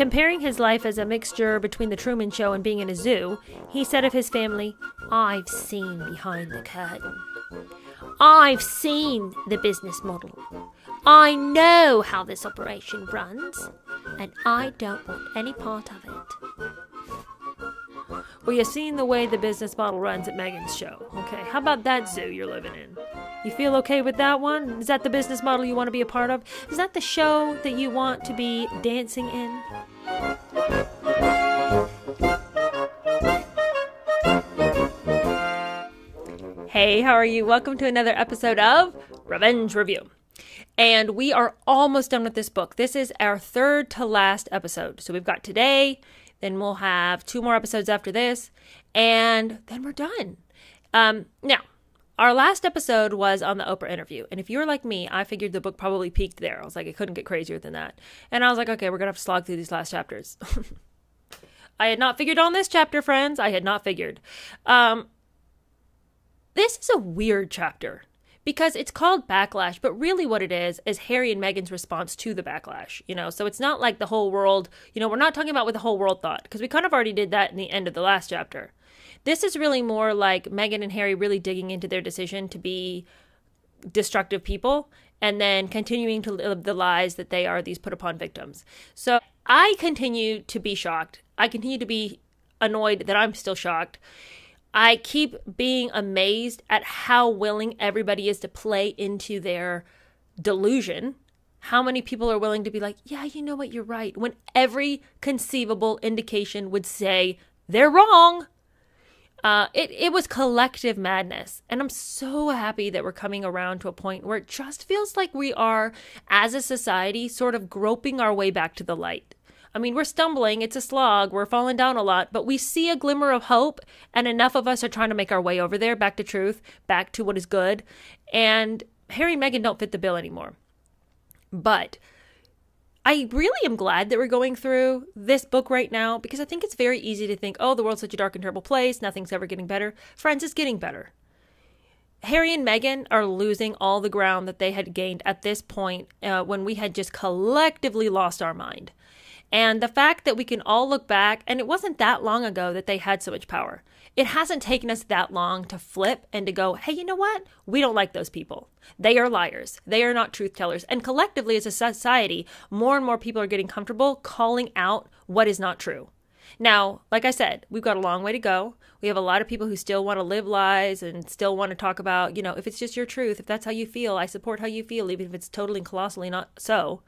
Comparing his life as a mixture between The Truman Show and being in a zoo, he said of his family, I've seen behind the curtain. I've seen the business model. I know how this operation runs, and I don't want any part of it. Well, you've seen the way the business model runs at Meghan's show. Okay, how about that zoo you're living in? You feel okay with that one? Is that the business model you want to be a part of? Is that the show that you want to be dancing in? Hey, how are you? Welcome to another episode of Revenge Review. And we are almost done with this book. This is our third to last episode. So we've got today, then we'll have two more episodes after this, and then we're done. Um, now, our last episode was on the Oprah interview. And if you're like me, I figured the book probably peaked there. I was like, it couldn't get crazier than that. And I was like, okay, we're going to have to slog through these last chapters. I had not figured on this chapter, friends. I had not figured. Um, this is a weird chapter because it's called backlash, but really what it is is Harry and Meghan's response to the backlash, you know. So it's not like the whole world, you know, we're not talking about what the whole world thought because we kind of already did that in the end of the last chapter. This is really more like Meghan and Harry really digging into their decision to be destructive people and then continuing to live the lies that they are these put upon victims. So I continue to be shocked. I continue to be annoyed that I'm still shocked. I keep being amazed at how willing everybody is to play into their delusion. How many people are willing to be like, yeah, you know what, you're right, when every conceivable indication would say they're wrong. Uh, it, it was collective madness. And I'm so happy that we're coming around to a point where it just feels like we are, as a society, sort of groping our way back to the light. I mean, we're stumbling, it's a slog, we're falling down a lot, but we see a glimmer of hope, and enough of us are trying to make our way over there, back to truth, back to what is good. And Harry and Meghan don't fit the bill anymore. But I really am glad that we're going through this book right now because I think it's very easy to think, oh, the world's such a dark and terrible place, nothing's ever getting better. Friends, it's getting better. Harry and Meghan are losing all the ground that they had gained at this point uh, when we had just collectively lost our mind. And the fact that we can all look back, and it wasn't that long ago that they had so much power. It hasn't taken us that long to flip and to go, hey, you know what? We don't like those people. They are liars. They are not truth tellers. And collectively, as a society, more and more people are getting comfortable calling out what is not true. Now, like I said, we've got a long way to go. We have a lot of people who still want to live lies and still want to talk about, you know, if it's just your truth, if that's how you feel, I support how you feel, even if it's totally and colossally not so.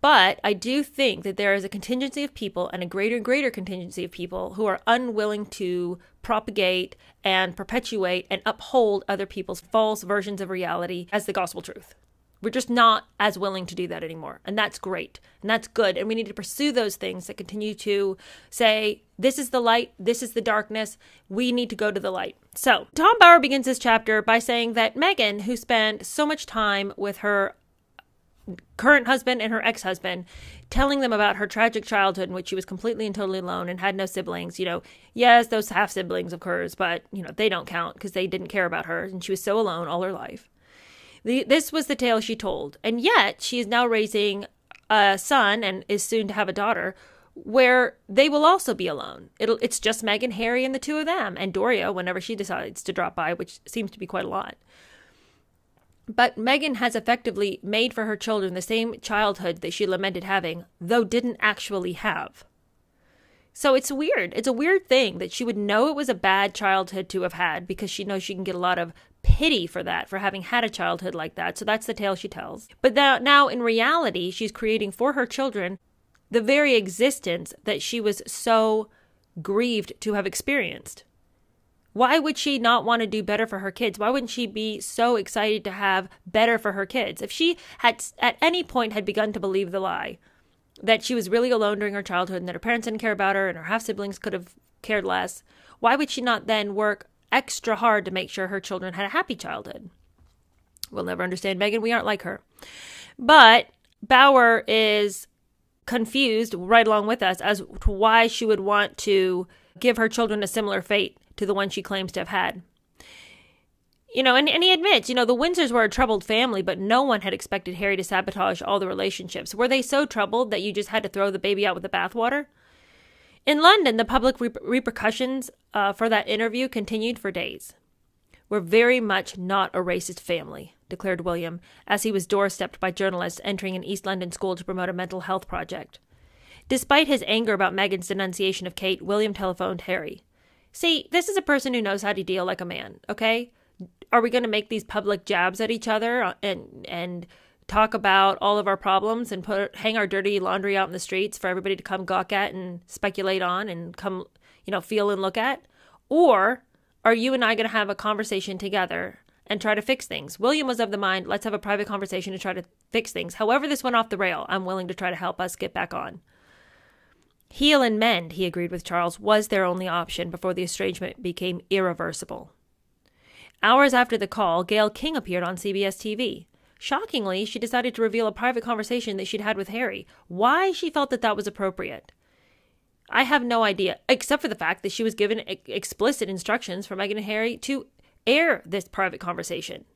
But I do think that there is a contingency of people and a greater and greater contingency of people who are unwilling to propagate and perpetuate and uphold other people's false versions of reality as the gospel truth. We're just not as willing to do that anymore. And that's great. And that's good. And we need to pursue those things that continue to say, this is the light, this is the darkness. We need to go to the light. So, Tom Bower begins this chapter by saying that Meghan, who spent so much time with her current husband and her ex husband, telling them about her tragic childhood in which she was completely and totally alone and had no siblings. You know, yes, those half siblings of hers, but, you know, they don't count because they didn't care about her and she was so alone all her life. The, this was the tale she told. And yet, she is now raising a son and is soon to have a daughter where they will also be alone. It'll, it's just Meghan, Harry, and the two of them, and Doria whenever she decides to drop by, which seems to be quite a lot. But Meghan has effectively made for her children the same childhood that she lamented having, though didn't actually have. So it's weird. It's a weird thing that she would know it was a bad childhood to have had because she knows she can get a lot of pity for that, for having had a childhood like that. So that's the tale she tells. But now, now in reality, she's creating for her children the very existence that she was so grieved to have experienced. Why would she not want to do better for her kids? Why wouldn't she be so excited to have better for her kids? If she had at any point had begun to believe the lie that she was really alone during her childhood and that her parents didn't care about her and her half siblings could have cared less, why would she not then work extra hard to make sure her children had a happy childhood? We'll never understand Meghan. We aren't like her. But Bower is confused right along with us as to why she would want to give her children a similar fate to the one she claims to have had. You know, and, and he admits, you know, the Windsors were a troubled family, but no one had expected Harry to sabotage all the relationships. Were they so troubled that you just had to throw the baby out with the bathwater? In London, the public reper- repercussions uh, for that interview continued for days. We're very much not a racist family, declared William, as he was doorstepped by journalists entering an East London school to promote a mental health project. Despite his anger about Meghan's denunciation of Kate, William telephoned Harry. See, this is a person who knows how to deal like a man, okay? Are we going to make these public jabs at each other uh, and and talk about all of our problems and put hang our dirty laundry out in the streets for everybody to come gawk at and speculate on and come, you know, feel and look at? Or are you and I going to have a conversation together and try to fix things? William was of the mind, let's have a private conversation to try to fix things. However, this went off the rail, I'm willing to try to help us get back on. Heal and mend, he agreed with Charles, was their only option before the estrangement became irreversible. Hours after the call, Gayle King appeared on CBS TV. Shockingly, she decided to reveal a private conversation that she'd had with Harry. Why she felt that that was appropriate. I have no idea, except for the fact that she was given explicit instructions from Meghan and Harry to air this private conversation.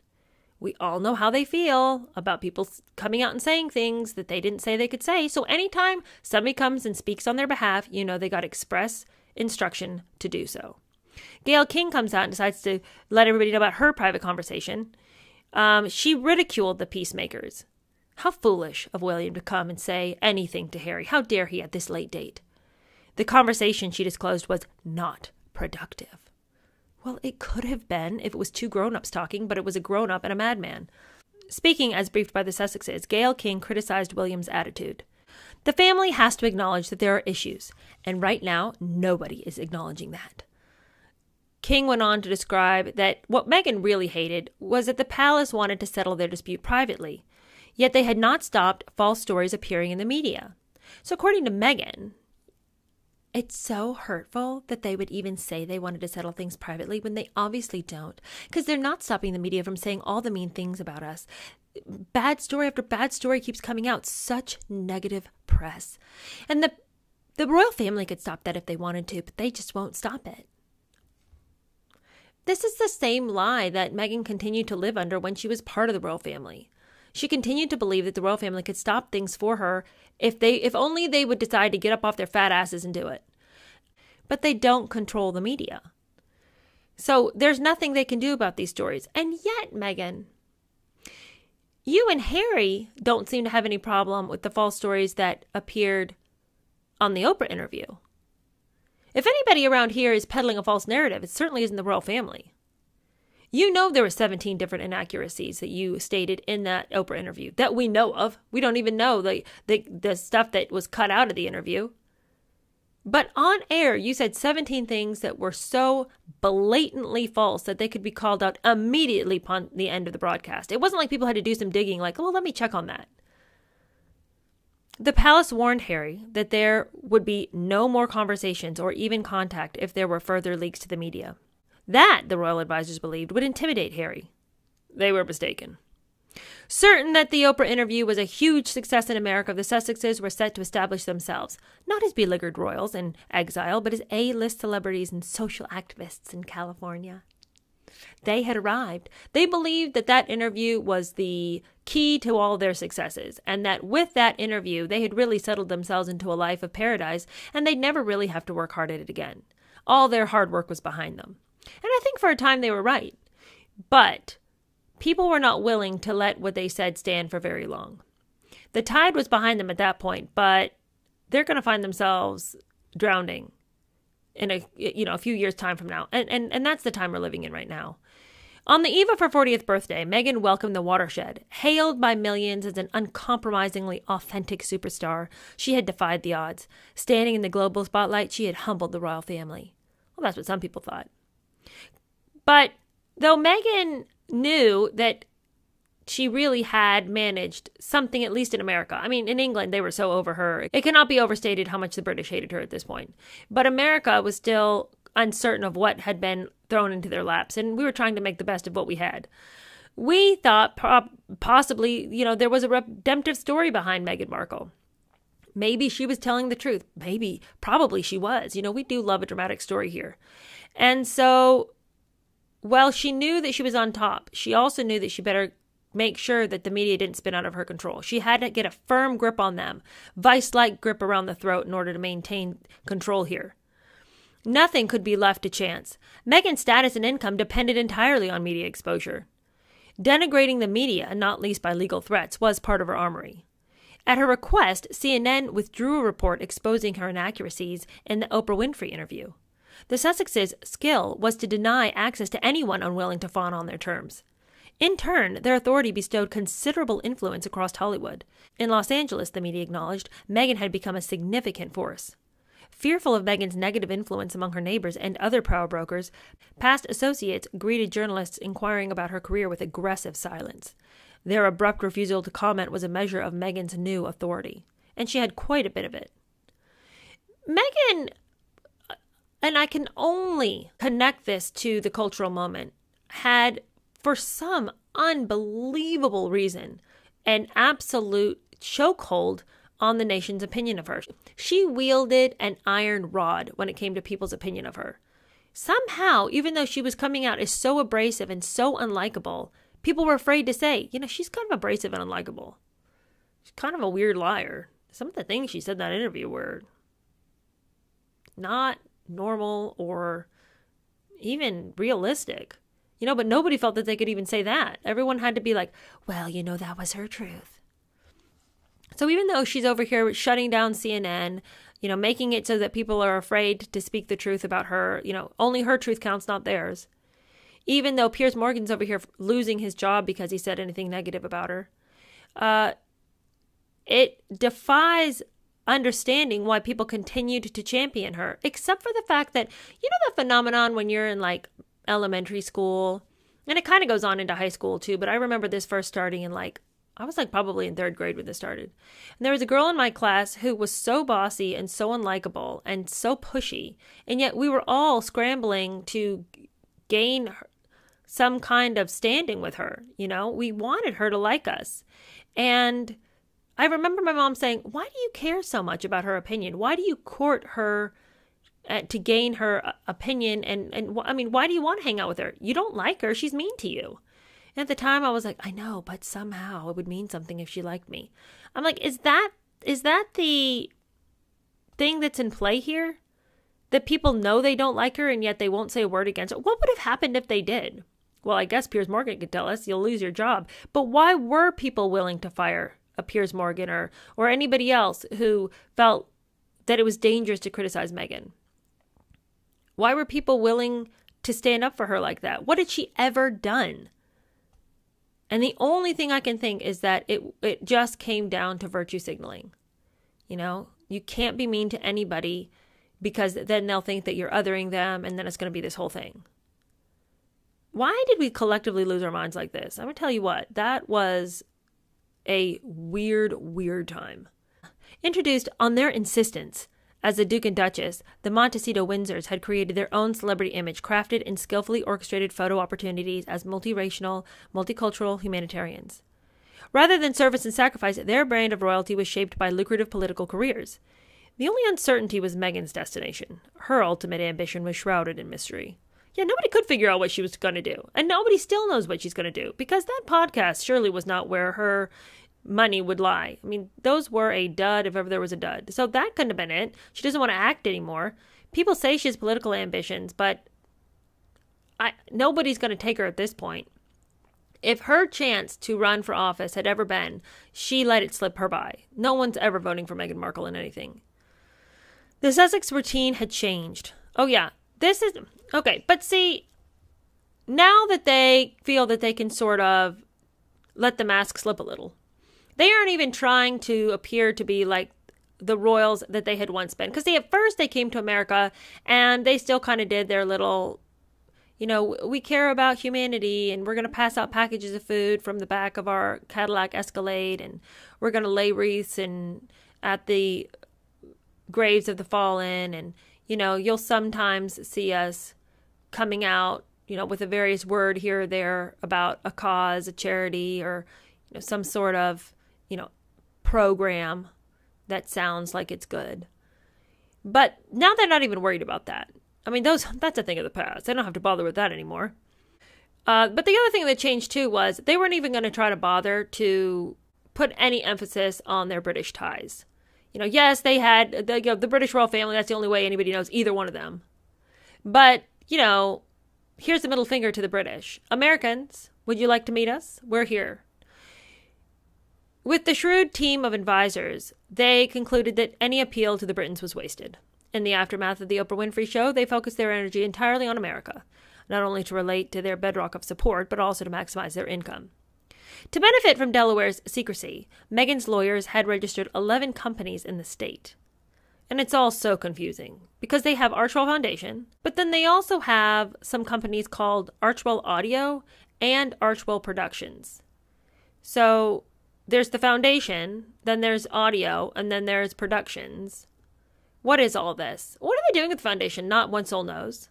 We all know how they feel about people coming out and saying things that they didn't say they could say. So anytime somebody comes and speaks on their behalf, you know they got express instruction to do so. Gayle King comes out and decides to let everybody know about her private conversation. Um, she ridiculed the peacemakers. How foolish of William to come and say anything to Harry. How dare he at this late date? The conversation, she disclosed, was not productive. Well, it could have been if it was two grown ups talking, but it was a grown up and a madman. Speaking as briefed by the Sussexes, Gayle King criticized William's attitude. The family has to acknowledge that there are issues, and right now, nobody is acknowledging that. King went on to describe that what Meghan really hated was that the palace wanted to settle their dispute privately, yet they had not stopped false stories appearing in the media. So, according to Meghan, it's so hurtful that they would even say they wanted to settle things privately when they obviously don't, because they're not stopping the media from saying all the mean things about us. Bad story after bad story keeps coming out, such negative press. And the the royal family could stop that if they wanted to, but they just won't stop it. This is the same lie that Meghan continued to live under when she was part of the royal family. She continued to believe that the royal family could stop things for her if they if only they would decide to get up off their fat asses and do it. But they don't control the media. So there's nothing they can do about these stories. And yet, Meghan, you and Harry don't seem to have any problem with the false stories that appeared on the Oprah interview. If anybody around here is peddling a false narrative, it certainly isn't the royal family. You know there were 17 different inaccuracies that you stated in that Oprah interview that we know of. We don't even know the, the, the stuff that was cut out of the interview. But on air, you said 17 things that were so blatantly false that they could be called out immediately upon the end of the broadcast. It wasn't like people had to do some digging, like, oh, let me check on that. The palace warned Harry that there would be no more conversations or even contact if there were further leaks to the media. That, the royal advisers believed, would intimidate Harry. They were mistaken. Certain that the Oprah interview was a huge success in America, the Sussexes were set to establish themselves, not as beleaguered royals in exile, but as A list celebrities and social activists in California. They had arrived. They believed that that interview was the key to all their successes, and that with that interview, they had really settled themselves into a life of paradise, and they'd never really have to work hard at it again. All their hard work was behind them. And I think for a time they were right. But people were not willing to let what they said stand for very long. The tide was behind them at that point, but they're going to find themselves drowning in a you know a few years time from now. And, and and that's the time we're living in right now. On the eve of her 40th birthday Meghan welcomed the watershed hailed by millions as an uncompromisingly authentic superstar. She had defied the odds. Standing in the global spotlight she had humbled the royal family. Well that's what some people thought but though meghan knew that she really had managed something, at least in America. I mean, in England, they were so over her. It cannot be overstated how much the British hated her at this point. But America was still uncertain of what had been thrown into their laps, and we were trying to make the best of what we had. We thought possibly, you know, there was a redemptive story behind Meghan Markle. Maybe she was telling the truth. Maybe, probably she was. You know, we do love a dramatic story here. And so Well, she knew that she was on top. She also knew that she better make sure that the media didn't spin out of her control. She had to get a firm grip on them, vice like grip around the throat in order to maintain control here. Nothing could be left to chance. Meghan's status and income depended entirely on media exposure. Denigrating the media, and not least by legal threats, was part of her armory. At her request, CNN withdrew a report exposing her inaccuracies in the Oprah Winfrey interview. The Sussexes' skill was to deny access to anyone unwilling to fawn on their terms. In turn, their authority bestowed considerable influence across Hollywood. In Los Angeles, the media acknowledged, Meghan had become a significant force. Fearful of Meghan's negative influence among her neighbors and other power brokers, past associates greeted journalists inquiring about her career with aggressive silence. Their abrupt refusal to comment was a measure of Meghan's new authority, and she had quite a bit of it. Meghan, and I can only connect this to the cultural moment, had, for some unbelievable reason, an absolute chokehold on the nation's opinion of her. She wielded an iron rod when it came to people's opinion of her. Somehow, even though she was coming out as so abrasive and so unlikable, people were afraid to say, you know, she's kind of abrasive and unlikable. She's kind of a weird liar. Some of the things she said in that interview were not normal or even realistic. You know, but nobody felt that they could even say that. Everyone had to be like, well, you know, that was her truth. So even though she's over here shutting down CNN, you know, making it so that people are afraid to speak the truth about her, you know, only her truth counts, not theirs. Even though Piers Morgan's over here losing his job because he said anything negative about her, uh, it defies understanding why people continued to champion her, except for the fact that, you know, the phenomenon when you're in like elementary school, and it kind of goes on into high school too, but I remember this first starting in like I was like probably in third grade when this started. And there was a girl in my class who was so bossy and so unlikable and so pushy. And yet we were all scrambling to gain some kind of standing with her. You know, we wanted her to like us. And I remember my mom saying, Why do you care so much about her opinion? Why do you court her? Uh, to gain her uh, opinion and and I mean why do you want to hang out with her? You don't like her, she's mean to you. And at the time I was like, I know, but somehow it would mean something if she liked me. I'm like, is that is that the thing that's in play here? That people know they don't like her and yet they won't say a word against her. What would have happened if they did? Well, I guess Piers Morgan could tell us you'll lose your job. But why were people willing to fire Piers Morgan or or anybody else who felt that it was dangerous to criticize Meghan. Why were people willing to stand up for her like that? What had she ever done? And the only thing I can think is that it it just came down to virtue signaling. You know, you can't be mean to anybody because then they'll think that you're othering them and then it's going to be this whole thing. Why did we collectively lose our minds like this? I'm going to tell you what, that was a weird, weird time. Introduced on their insistence as the Duke and Duchess, the Montecito Windsors had created their own celebrity image, crafted in skillfully orchestrated photo opportunities as multiracial, multicultural humanitarians. Rather than service and sacrifice, their brand of royalty was shaped by lucrative political careers. The only uncertainty was Meghan's destination. Her ultimate ambition was shrouded in mystery. Yeah, nobody could figure out what she was going to do. And nobody still knows what she's going to do because that podcast surely was not where her money would lie. I mean, those were a dud if ever there was a dud. So that couldn't have been it. She doesn't want to act anymore. People say she has political ambitions, but I nobody's going to take her at this point. If her chance to run for office had ever been, she let it slip her by. No one's ever voting for Meghan Markle in anything. The Sussex routine had changed. Oh, yeah. This is okay. But see, now that they feel that they can sort of let the mask slip a little, they aren't even trying to appear to be like the royals that they had once been. Because they at first they came to America and they still kind of did their little, you know, we care about humanity and we're going to pass out packages of food from the back of our Cadillac Escalade and we're going to lay wreaths and at the graves of the fallen and you know you'll sometimes see us coming out you know with a various word here or there about a cause a charity or you know some sort of you know, program that sounds like it's good. But now they're not even worried about that. I mean, those that's a thing of the past. They don't have to bother with that anymore. Uh, but the other thing that changed too was they weren't even going to try to bother to put any emphasis on their British ties. You know, yes, they had the, you know, the British royal family. That's the only way anybody knows either one of them. But, you know, here's the middle finger to the British Americans, would you like to meet us? We're here. With the shrewd team of advisors, they concluded that any appeal to the Britons was wasted. In the aftermath of the Oprah Winfrey Show, they focused their energy entirely on America, not only to relate to their bedrock of support, but also to maximize their income. To benefit from Delaware's secrecy, Meghan's lawyers had registered 11 companies in the state. And it's all so confusing because they have Archewell Foundation, but then they also have some companies called Archewell Audio and Archewell Productions. So there's the foundation, then there's audio, and then there's productions. What is all this? What are they doing with the foundation? Not one soul knows.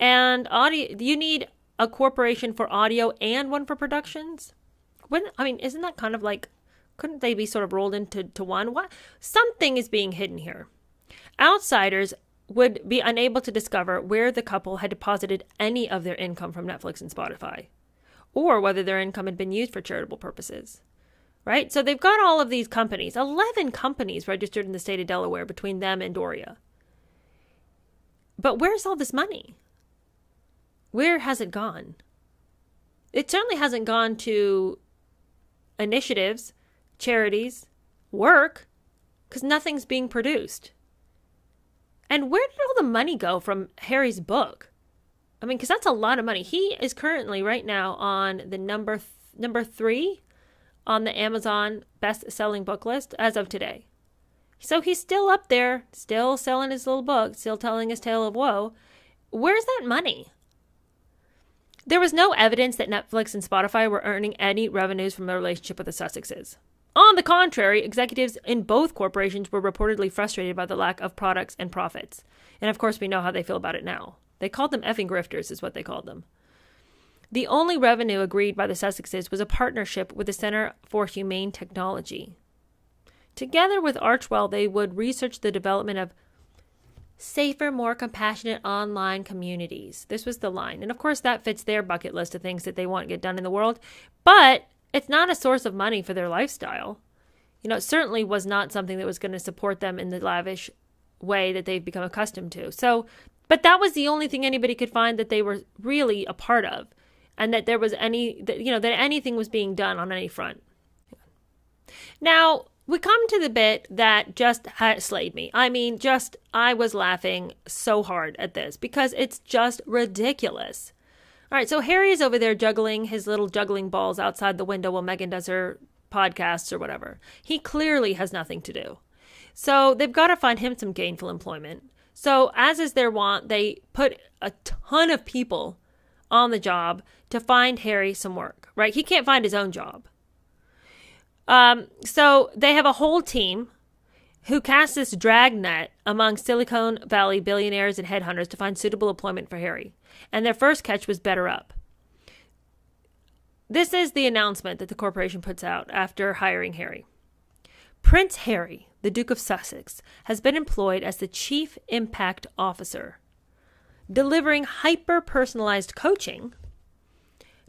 And audio, you need a corporation for audio and one for productions? When I mean, isn't that kind of like couldn't they be sort of rolled into to one? What something is being hidden here. Outsiders would be unable to discover where the couple had deposited any of their income from Netflix and Spotify, or whether their income had been used for charitable purposes. Right? So they've got all of these companies, 11 companies registered in the state of Delaware between them and Doria. But where's all this money? Where has it gone? It certainly hasn't gone to initiatives, charities, work, because nothing's being produced. And where did all the money go from Harry's book? I mean, because that's a lot of money. He is currently right now on the number th- number three on the Amazon best-selling book list as of today. So he's still up there, still selling his little book, still telling his tale of woe. Where's that money? There was no evidence that Netflix and Spotify were earning any revenues from their relationship with the Sussexes. On the contrary, executives in both corporations were reportedly frustrated by the lack of products and profits. And of course, we know how they feel about it now. They called them effing grifters, is what they called them. The only revenue agreed by the Sussexes was a partnership with the Center for Humane Technology. Together with Archewell, they would research the development of safer, more compassionate online communities. This was the line. And of course, that fits their bucket list of things that they want to get done in the world. But it's not a source of money for their lifestyle. You know, it certainly was not something that was going to support them in the lavish way that they've become accustomed to. So, but that was the only thing anybody could find that they were really a part of, and that there was any, that, you know, that anything was being done on any front. Now, we come to the bit that just slayed me. I mean, just, I was laughing so hard at this because it's just ridiculous. All right, so Harry is over there juggling his little juggling balls outside the window while Meghan does her podcasts or whatever. He clearly has nothing to do. So they've got to find him some gainful employment. So, as is their wont, they put a ton of people on the job to find Harry some work, right? He can't find his own job. Um, so they have a whole team who cast this dragnet among Silicon Valley billionaires and headhunters to find suitable employment for Harry. And their first catch was BetterUp. This is the announcement that the corporation puts out after hiring Harry. Prince Harry, the Duke of Sussex, has been employed as the Chief Impact Officer, delivering hyper personalized coaching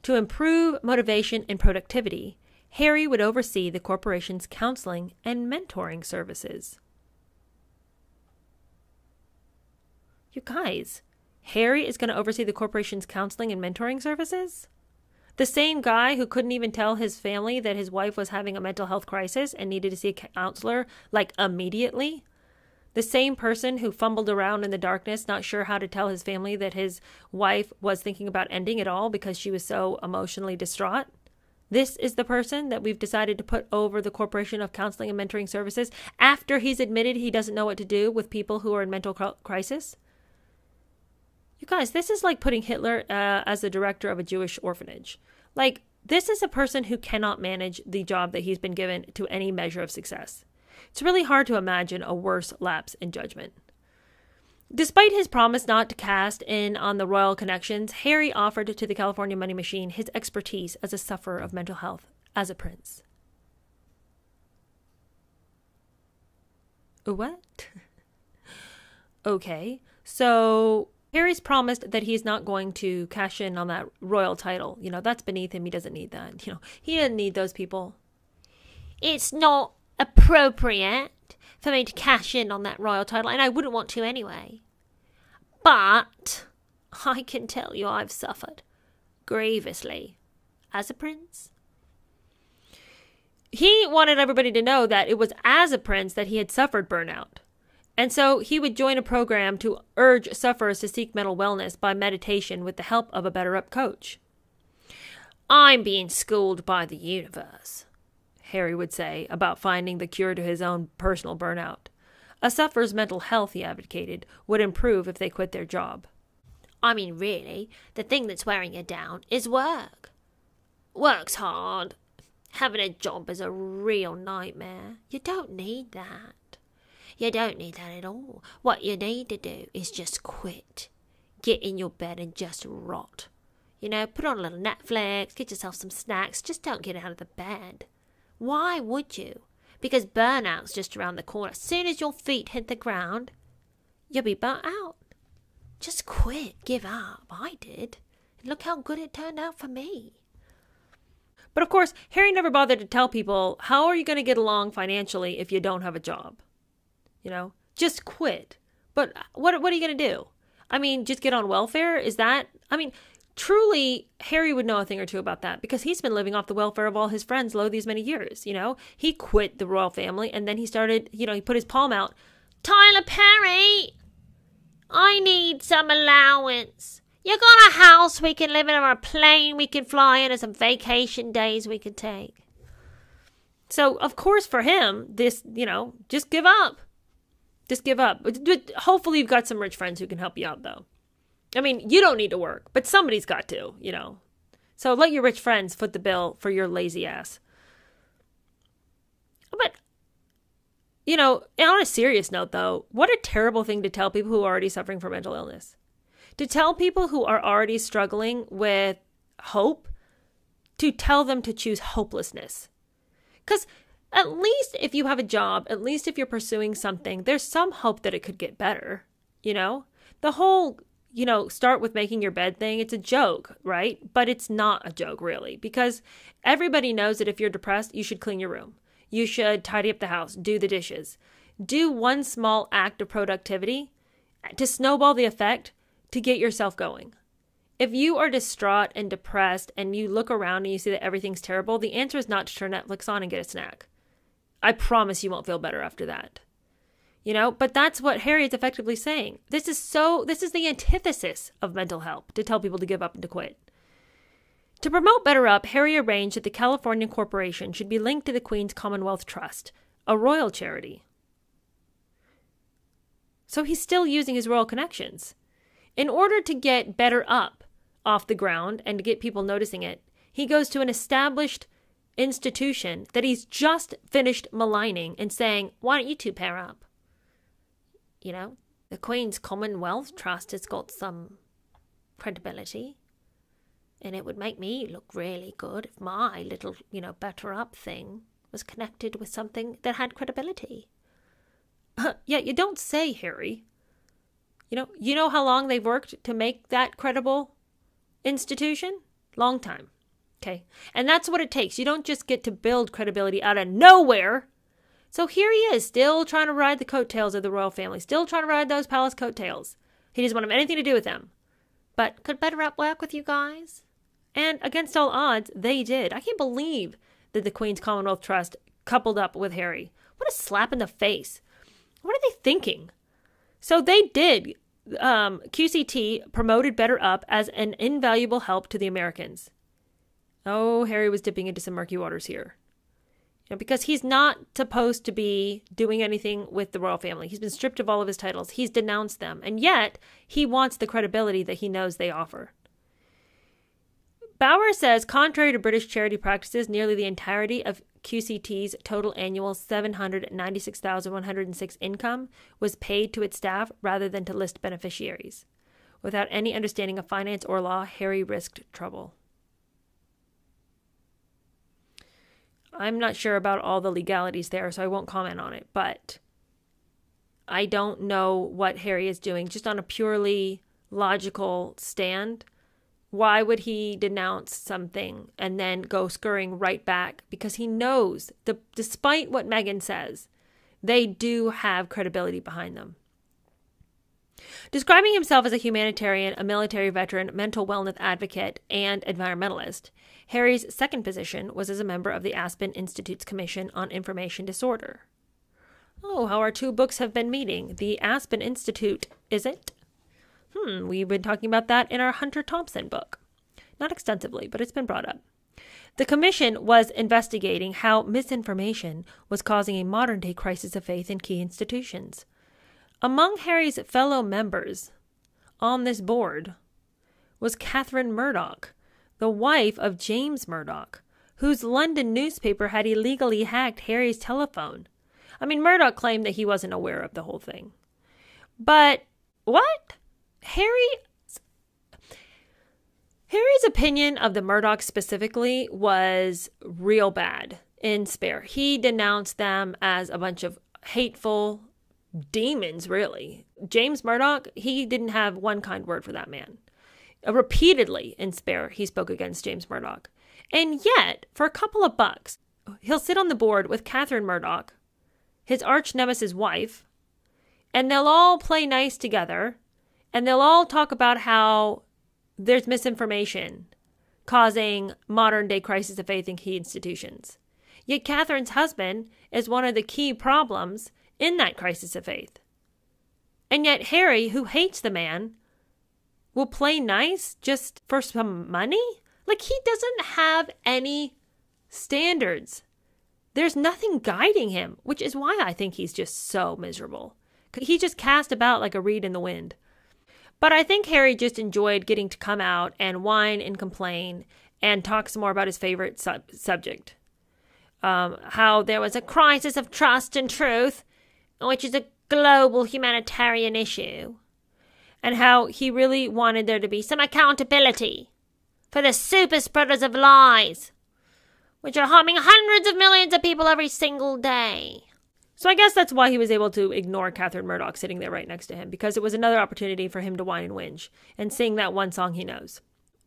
to improve motivation and productivity Harry would oversee the corporation's counseling and mentoring services. You guys, Harry is going to oversee the corporation's counseling and mentoring services? The same guy who couldn't even tell his family that his wife was having a mental health crisis and needed to see a counselor like immediately? The same person who fumbled around in the darkness, not sure how to tell his family that his wife was thinking about ending it all because she was so emotionally distraught? This is the person that we've decided to put over the Corporation of Counseling and Mentoring Services after he's admitted he doesn't know what to do with people who are in mental crisis. You guys, this is like putting Hitler uh, as the director of a Jewish orphanage. Like, this is a person who cannot manage the job that he's been given to any measure of success. It's really hard to imagine a worse lapse in judgment. Despite his promise not to cast in on the royal connections, Harry offered to the California Money Machine his expertise as a sufferer of mental health as a prince. What? okay, so Harry's promised that he's not going to cash in on that royal title. You know, that's beneath him. He doesn't need that. You know, he doesn't need those people. It's not appropriate for me to cash in on that royal title, and I wouldn't want to anyway. But I can tell you I've suffered grievously as a prince. He wanted everybody to know that it was as a prince that he had suffered burnout. And so he would join a program to urge sufferers to seek mental wellness by meditation with the help of a BetterUp coach. I'm being schooled by the universe, Harry would say about finding the cure to his own personal burnout. A sufferer's mental health, he advocated, would improve if they quit their job. I mean, really, the thing that's wearing you down is work. Work's hard. Having a job is a real nightmare. You don't need that. You don't need that at all. What you need to do is just quit. Get in your bed and just rot. You know, put on a little Netflix, get yourself some snacks, just don't get out of the bed. Why would you? Because burnout's just around the corner. As soon as your feet hit the ground, you'll be burnt out. Just quit, give up. I did. And look how good it turned out for me. But of course, Harry never bothered to tell people how are you going to get along financially if you don't have a job? You know, just quit. But uh, what what are you going to do? I mean, just get on welfare? Is that I mean, truly Harry would know a thing or two about that because he's been living off the welfare of all his friends lo these many years, you know? He quit the royal family and then he started, you know, he put his palm out. Tyler Perry, I need some allowance. You got a house we can live in or a plane we can fly in or some vacation days we could take. So, of course, for him, this, you know, just give up. Just give up. Hopefully, you've got some rich friends who can help you out, though. I mean, you don't need to work, but somebody's got to, you know. So let your rich friends foot the bill for your lazy ass. But, you know, on a serious note, though, what a terrible thing to tell people who are already suffering from mental illness. To tell people who are already struggling with hope, to tell them to choose hopelessness. Because at least if you have a job, at least if you're pursuing something, there's some hope that it could get better. You know, the whole, you know, start with making your bed thing, it's a joke, right? But it's not a joke, really, because everybody knows that if you're depressed, you should clean your room. You should tidy up the house, do the dishes. Do one small act of productivity to snowball the effect to get yourself going. If you are distraught and depressed and you look around and you see that everything's terrible, the answer is not to turn Netflix on and get a snack. I promise you won't feel better after that. You know, but that's what Harriet's effectively saying. This is so, this is the antithesis of mental health to tell people to give up and to quit. To promote BetterUp, Harry arranged that the California Corporation should be linked to the Queen's Commonwealth Trust, a royal charity. So he's still using his royal connections. In order to get BetterUp off the ground and to get people noticing it, he goes to an established institution that he's just finished maligning and saying, why don't you two pair up? You know, the Queen's Commonwealth Trust has got some credibility. And it would make me look really good if my little, you know, BetterUp thing was connected with something that had credibility. yeah, you don't say, Harry. You know, you know how long they've worked to make that credible institution? Long time. Okay. And that's what it takes. You don't just get to build credibility out of nowhere. So here he is, still trying to ride the coattails of the royal family, still trying to ride those palace coattails. He doesn't want have anything to do with them. But could BetterUp work with you guys? And against all odds, they did. I can't believe that the Queen's Commonwealth Trust coupled up with Harry. What a slap in the face. What are they thinking? So they did. Um, QCT promoted BetterUp as an invaluable help to the Americans. Oh, Harry was dipping into some murky waters here. You know, because he's not supposed to be doing anything with the royal family. He's been stripped of all of his titles. He's denounced them. And yet, he wants the credibility that he knows they offer. Bower says, contrary to British charity practices, nearly the entirety of QCT's total annual 796,106 income was paid to its staff rather than to list beneficiaries. Without any understanding of finance or law, Harry risked trouble. I'm not sure about all the legalities there, so I won't comment on it, but I don't know what Harry is doing just on a purely logical stand. Why would he denounce something and then go scurrying right back? Because he knows, the, despite what Meghan says, they do have credibility behind them. Describing himself as a humanitarian, a military veteran, mental wellness advocate, and environmentalist, Harry's second position was as a member of the Aspen Institute's Commission on Information Disorder. Oh, how our two books have been meeting. The Aspen Institute, is it? Hmm, we've been talking about that in our Hunter Thompson book. Not extensively, but it's been brought up. The commission was investigating how misinformation was causing a modern day crisis of faith in key institutions. Among Harry's fellow members on this board was Kathryn Murdoch, the wife of James Murdoch, whose London newspaper had illegally hacked Harry's telephone. I mean, Murdoch claimed that he wasn't aware of the whole thing. But what? Harry Harry's opinion of the Murdochs specifically was real bad in Spare. He denounced them as a bunch of hateful demons, really. James Murdoch, he didn't have one kind word for that man. Uh, repeatedly in Spare, he spoke against James Murdoch. And yet, for a couple of bucks, he'll sit on the board with Kathryn Murdoch, his arch nemesis wife, and they'll all play nice together, and they'll all talk about how there's misinformation causing modern day crisis of faith in key institutions. Yet Kathryn's husband is one of the key problems in that crisis of faith. And yet Harry, who hates the man, will play nice just for some money? Like he doesn't have any standards. There's nothing guiding him, which is why I think he's just so miserable. He just cast about like a reed in the wind. But I think Harry just enjoyed getting to come out and whine and complain and talk some more about his favorite sub- subject. Um, how there was a crisis of trust and truth, which is a global humanitarian issue, and how he really wanted there to be some accountability for the super spreaders of lies, which are harming hundreds of millions of people every single day. So I guess that's why he was able to ignore Kathryn Murdoch sitting there right next to him, because it was another opportunity for him to whine and whinge and sing that one song he knows.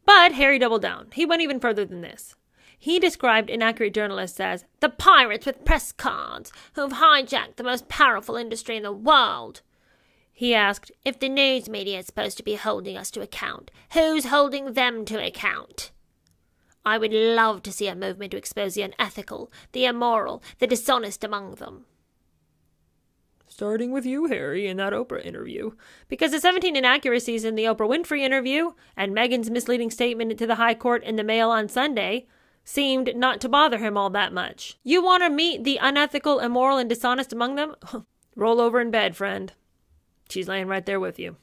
But Harry doubled down. He went even further than this. He described inaccurate journalists as the pirates with press cards who've hijacked the most powerful industry in the world. He asked, if the news media is supposed to be holding us to account, who's holding them to account? I would love to see a movement to expose the unethical, the immoral, the dishonest among them starting with you, Harry, in that Oprah interview. Because the 17 inaccuracies in the Oprah Winfrey interview and Meghan's misleading statement to the High Court in the Mail on Sunday seemed not to bother him all that much. You want to meet the unethical, immoral, and dishonest among them? Roll over in bed, friend. She's laying right there with you.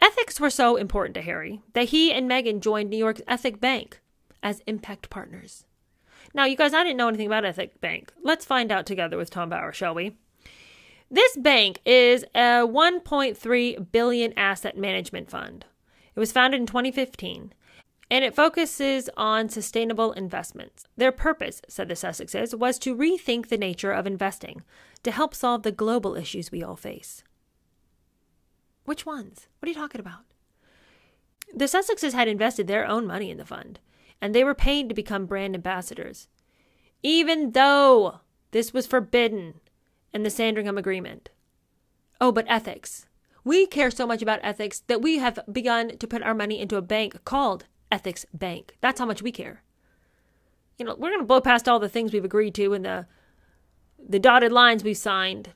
Ethics were so important to Harry that he and Meghan joined New York's Ethic Bank as impact partners. Now, you guys, I didn't know anything about Ethic Bank. Let's find out together with Tom Bower, shall we? This bank is a 1.3 billion asset management fund. It was founded in 2015 and it focuses on sustainable investments. Their purpose, said the Sussexes, was to rethink the nature of investing to help solve the global issues we all face. Which ones? What are you talking about? The Sussexes had invested their own money in the fund, and they were paid to become brand ambassadors. Even though this was forbidden in the Sandringham Agreement. Oh, but ethics. We care so much about ethics that we have begun to put our money into a bank called Ethics Bank. That's how much we care. You know, we're going to blow past all the things we've agreed to and the the dotted lines we've signed.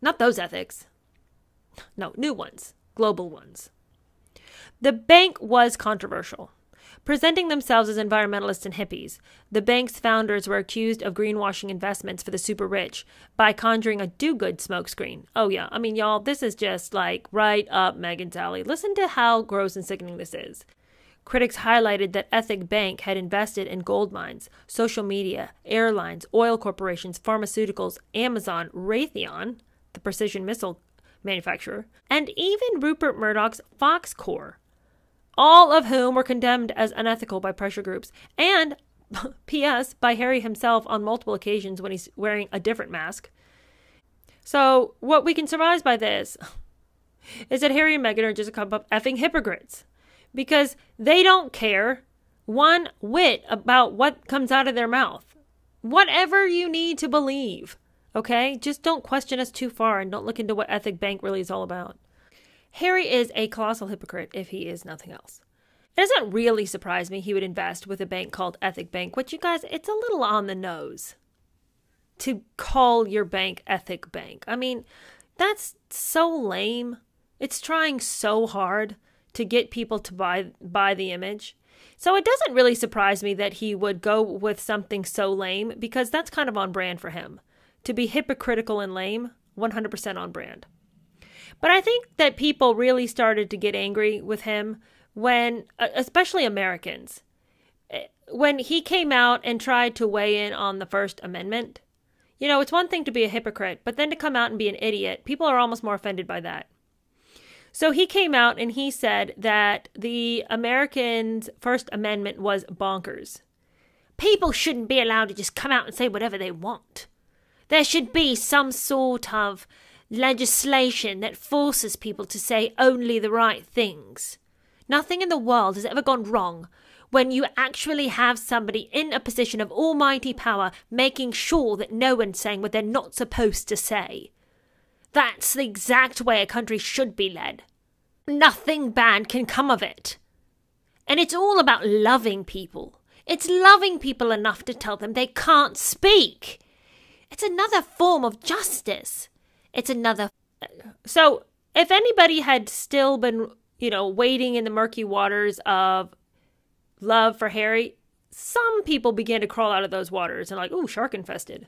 Not those ethics. No, new ones, global ones. The bank was controversial. Presenting themselves as environmentalists and hippies, the bank's founders were accused of greenwashing investments for the super rich by conjuring a do good smokescreen. Oh, yeah. I mean, y'all, this is just like right up Meghan's alley. Listen to how gross and sickening this is. Critics highlighted that Ethic Bank had invested in gold mines, social media, airlines, oil corporations, pharmaceuticals, Amazon, Raytheon, the precision missile manufacturer, and even Rupert Murdoch's Foxconn, all of whom were condemned as unethical by pressure groups and P.S. by Harry himself on multiple occasions when he's wearing a different mask. So, what we can surmise by this is that Harry and Meghan are just a couple of effing hypocrites because they don't care one whit about what comes out of their mouth. Whatever you need to believe, okay? Just don't question us too far and don't look into what Ethic Bank really is all about. Harry is a colossal hypocrite if he is nothing else. It doesn't really surprise me he would invest with a bank called Ethic Bank, which you guys, it's a little on the nose to call your bank Ethic Bank. I mean, that's so lame. It's trying so hard to get people to buy buy the image. So it doesn't really surprise me that he would go with something so lame because that's kind of on brand for him. To be hypocritical and lame, 100% on brand. But I think that people really started to get angry with him when, especially Americans, eh, when he came out and tried to weigh in on the First Amendment. You know, it's one thing to be a hypocrite, but then to come out and be an idiot, people are almost more offended by that. So he came out and he said that the Americans' First Amendment was bonkers. People shouldn't be allowed to just come out and say whatever they want. There should be some sort of legislation that forces people to say only the right things. Nothing in the world has ever gone wrong when you actually have somebody in a position of almighty power making sure that no one's saying what they're not supposed to say. That's the exact way a country should be led. Nothing bad can come of it. And it's all about loving people. It's loving people enough to tell them they can't speak. It's another form of justice. It's another. So, if anybody had still been, you know, wading in the murky waters of love for Harry, some people began to crawl out of those waters and, like, ooh, shark infested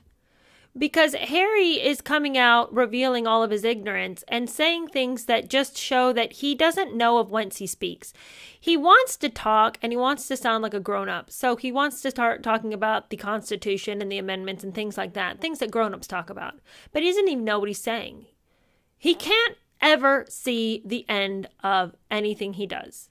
because Harry is coming out revealing all of his ignorance and saying things that just show that he doesn't know of whence he speaks. He wants to talk and he wants to sound like a grown up. So he wants to start talking about the Constitution and the amendments and things like that, things that grown ups talk about. But he doesn't even know what he's saying. He can't ever see the end of anything he does.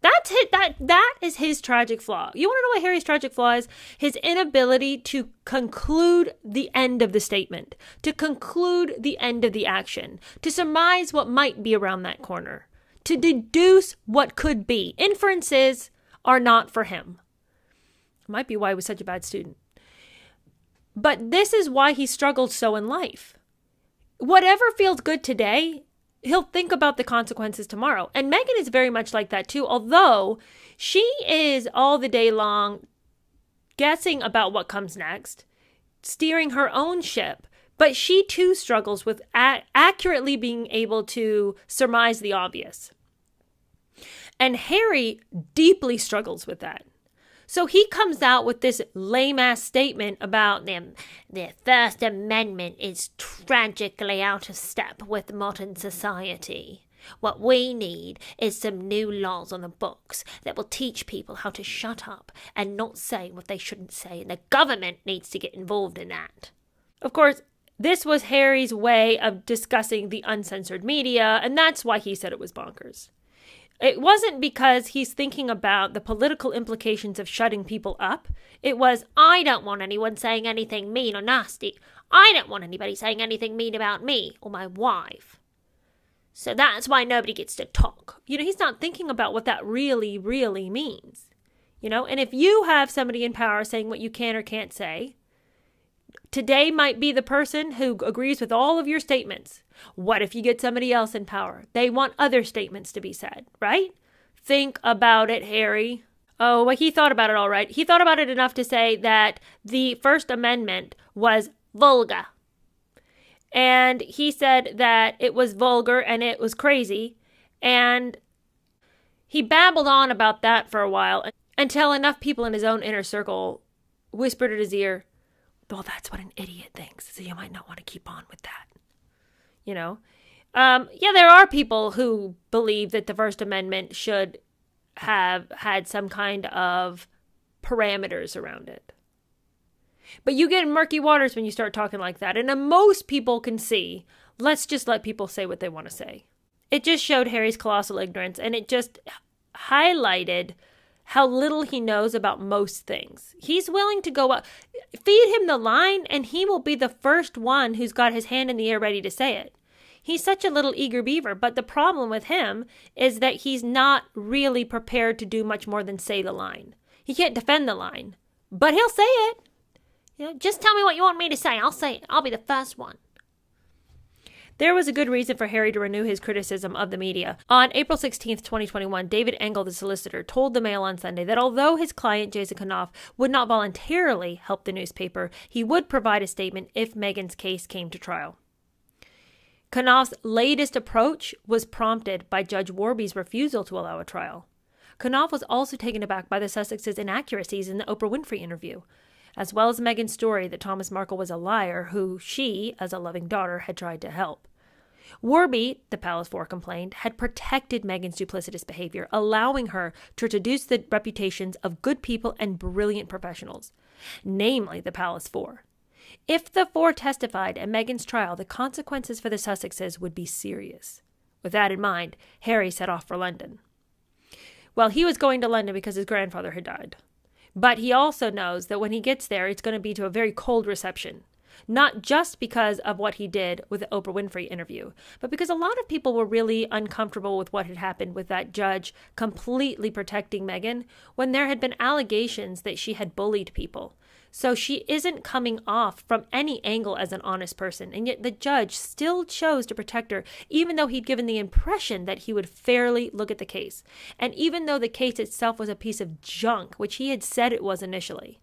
That's his, that that is his tragic flaw. You want to know what Harry's tragic flaw is? His inability to conclude the end of the statement, to conclude the end of the action, to surmise what might be around that corner, to deduce what could be. Inferences are not for him. Might be why he was such a bad student. But this is why he struggled so in life. Whatever feels good today he'll think about the consequences tomorrow. And Meghan is very much like that too, although she is all the day long guessing about what comes next, steering her own ship. But she too struggles with accurately being able to surmise the obvious. And Harry deeply struggles with that. So he comes out with this lame ass statement about them. The First Amendment is tragically out of step with modern society. What we need is some new laws on the books that will teach people how to shut up and not say what they shouldn't say, and the government needs to get involved in that. Of course, this was Harry's way of discussing the uncensored media, and that's why he said it was bonkers. It wasn't because he's thinking about the political implications of shutting people up. It was, I don't want anyone saying anything mean or nasty. I don't want anybody saying anything mean about me or my wife. So that's why nobody gets to talk. You know, he's not thinking about what that really, really means. You know, and if you have somebody in power saying what you can or can't say, Today might be the person who agrees with all of your statements. What if you get somebody else in power? They want other statements to be said, right? Think about it, Harry. Oh, well, he thought about it all right. He thought about it enough to say that the First Amendment was vulgar. And he said that it was vulgar and it was crazy. And he babbled on about that for a while until enough people in his own inner circle whispered at his ear, well, that's what an idiot thinks. So you might not want to keep on with that. You know? Um, yeah, there are people who believe that the First Amendment should have had some kind of parameters around it. But you get in murky waters when you start talking like that. And most people can see, let's just let people say what they want to say. It just showed Harry's colossal ignorance and it just highlighted how little he knows about most things. He's willing to go up, feed him the line, and he will be the first one who's got his hand in the air ready to say it. He's such a little eager beaver, but the problem with him is that he's not really prepared to do much more than say the line. He can't defend the line, but he'll say it. You know, just tell me what you want me to say. I'll say it. I'll be the first one. There was a good reason for Harry to renew his criticism of the media. On April 16, 2021, David Engel, the solicitor, told the Mail on Sunday that although his client, Jason Knauf, would not voluntarily help the newspaper, he would provide a statement if Meghan's case came to trial. Knauf's latest approach was prompted by Judge Warby's refusal to allow a trial. Knauf was also taken aback by the Sussexes' inaccuracies in the Oprah Winfrey interview as well as Meghan's story that Thomas Markle was a liar who she, as a loving daughter, had tried to help. Warby, the Palace Four complained, had protected Meghan's duplicitous behavior, allowing her to traduce the reputations of good people and brilliant professionals, namely the Palace Four. If the four testified at Meghan's trial, the consequences for the Sussexes would be serious. With that in mind, Harry set off for London. Well, he was going to London because his grandfather had died. But he also knows that when he gets there, it's going to be to a very cold reception. Not just because of what he did with the Oprah Winfrey interview, but because a lot of people were really uncomfortable with what had happened with that judge completely protecting Meghan when there had been allegations that she had bullied people. So she isn't coming off from any angle as an honest person. And yet the judge still chose to protect her, even though he'd given the impression that he would fairly look at the case. And even though the case itself was a piece of junk, which he had said it was initially.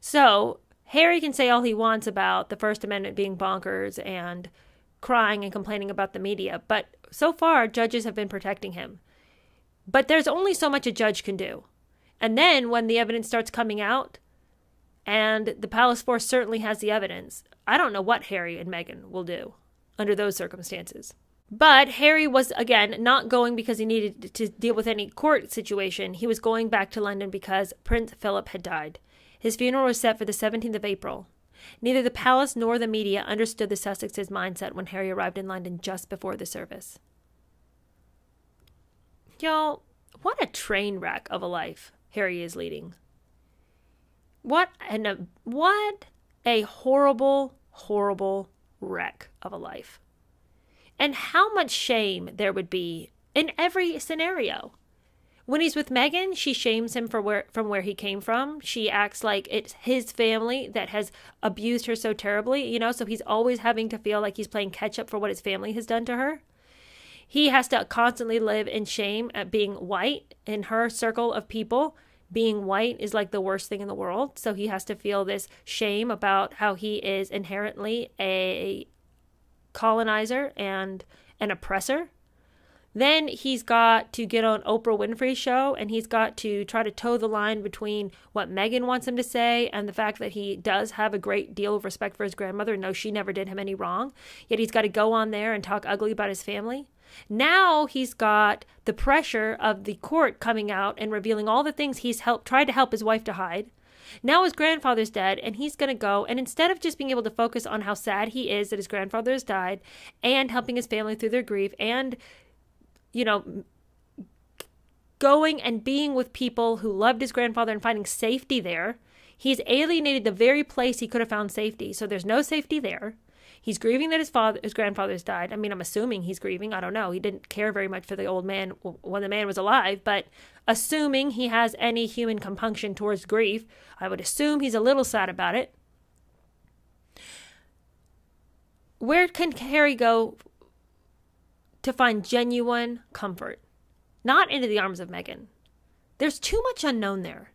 So Harry can say all he wants about the First Amendment being bonkers and crying and complaining about the media, but so far judges have been protecting him. But there's only so much a judge can do. And then when the evidence starts coming out, and the Palace Four certainly has the evidence. I don't know what Harry and Meghan will do under those circumstances. But Harry was, again, not going because he needed to deal with any court situation. He was going back to London because Prince Philip had died. His funeral was set for the 17th of April. Neither the palace nor the media understood the Sussexes' mindset when Harry arrived in London just before the service. Y'all, what a train wreck of a life Harry is leading. What and what a horrible, horrible wreck of a life. And how much shame there would be in every scenario. When he's with Meghan, she shames him for where from where he came from. She acts like it's his family that has abused her so terribly, you know, so he's always having to feel like he's playing catch up for what his family has done to her. He has to constantly live in shame at being white in her circle of people being white is like the worst thing in the world. So he has to feel this shame about how he is inherently a colonizer and an oppressor. Then he's got to get on Oprah Winfrey's show and he's got to try to toe the line between what Meghan wants him to say and the fact that he does have a great deal of respect for his grandmother and knows she never did him any wrong. Yet he's got to go on there and talk ugly about his family. Now he's got the pressure of the court coming out and revealing all the things he's helped tried to help his wife to hide. Now his grandfather's dead and he's going to go and instead of just being able to focus on how sad he is that his grandfather has died and helping his family through their grief and you know going and being with people who loved his grandfather and finding safety there, he's alienated the very place he could have found safety. So there's no safety there. He's grieving that his father, his grandfather's died. I mean, I'm assuming he's grieving. I don't know. He didn't care very much for the old man when the man was alive, but assuming he has any human compunction towards grief, I would assume he's a little sad about it. Where can Harry go to find genuine comfort? Not into the arms of Meghan. There's too much unknown there.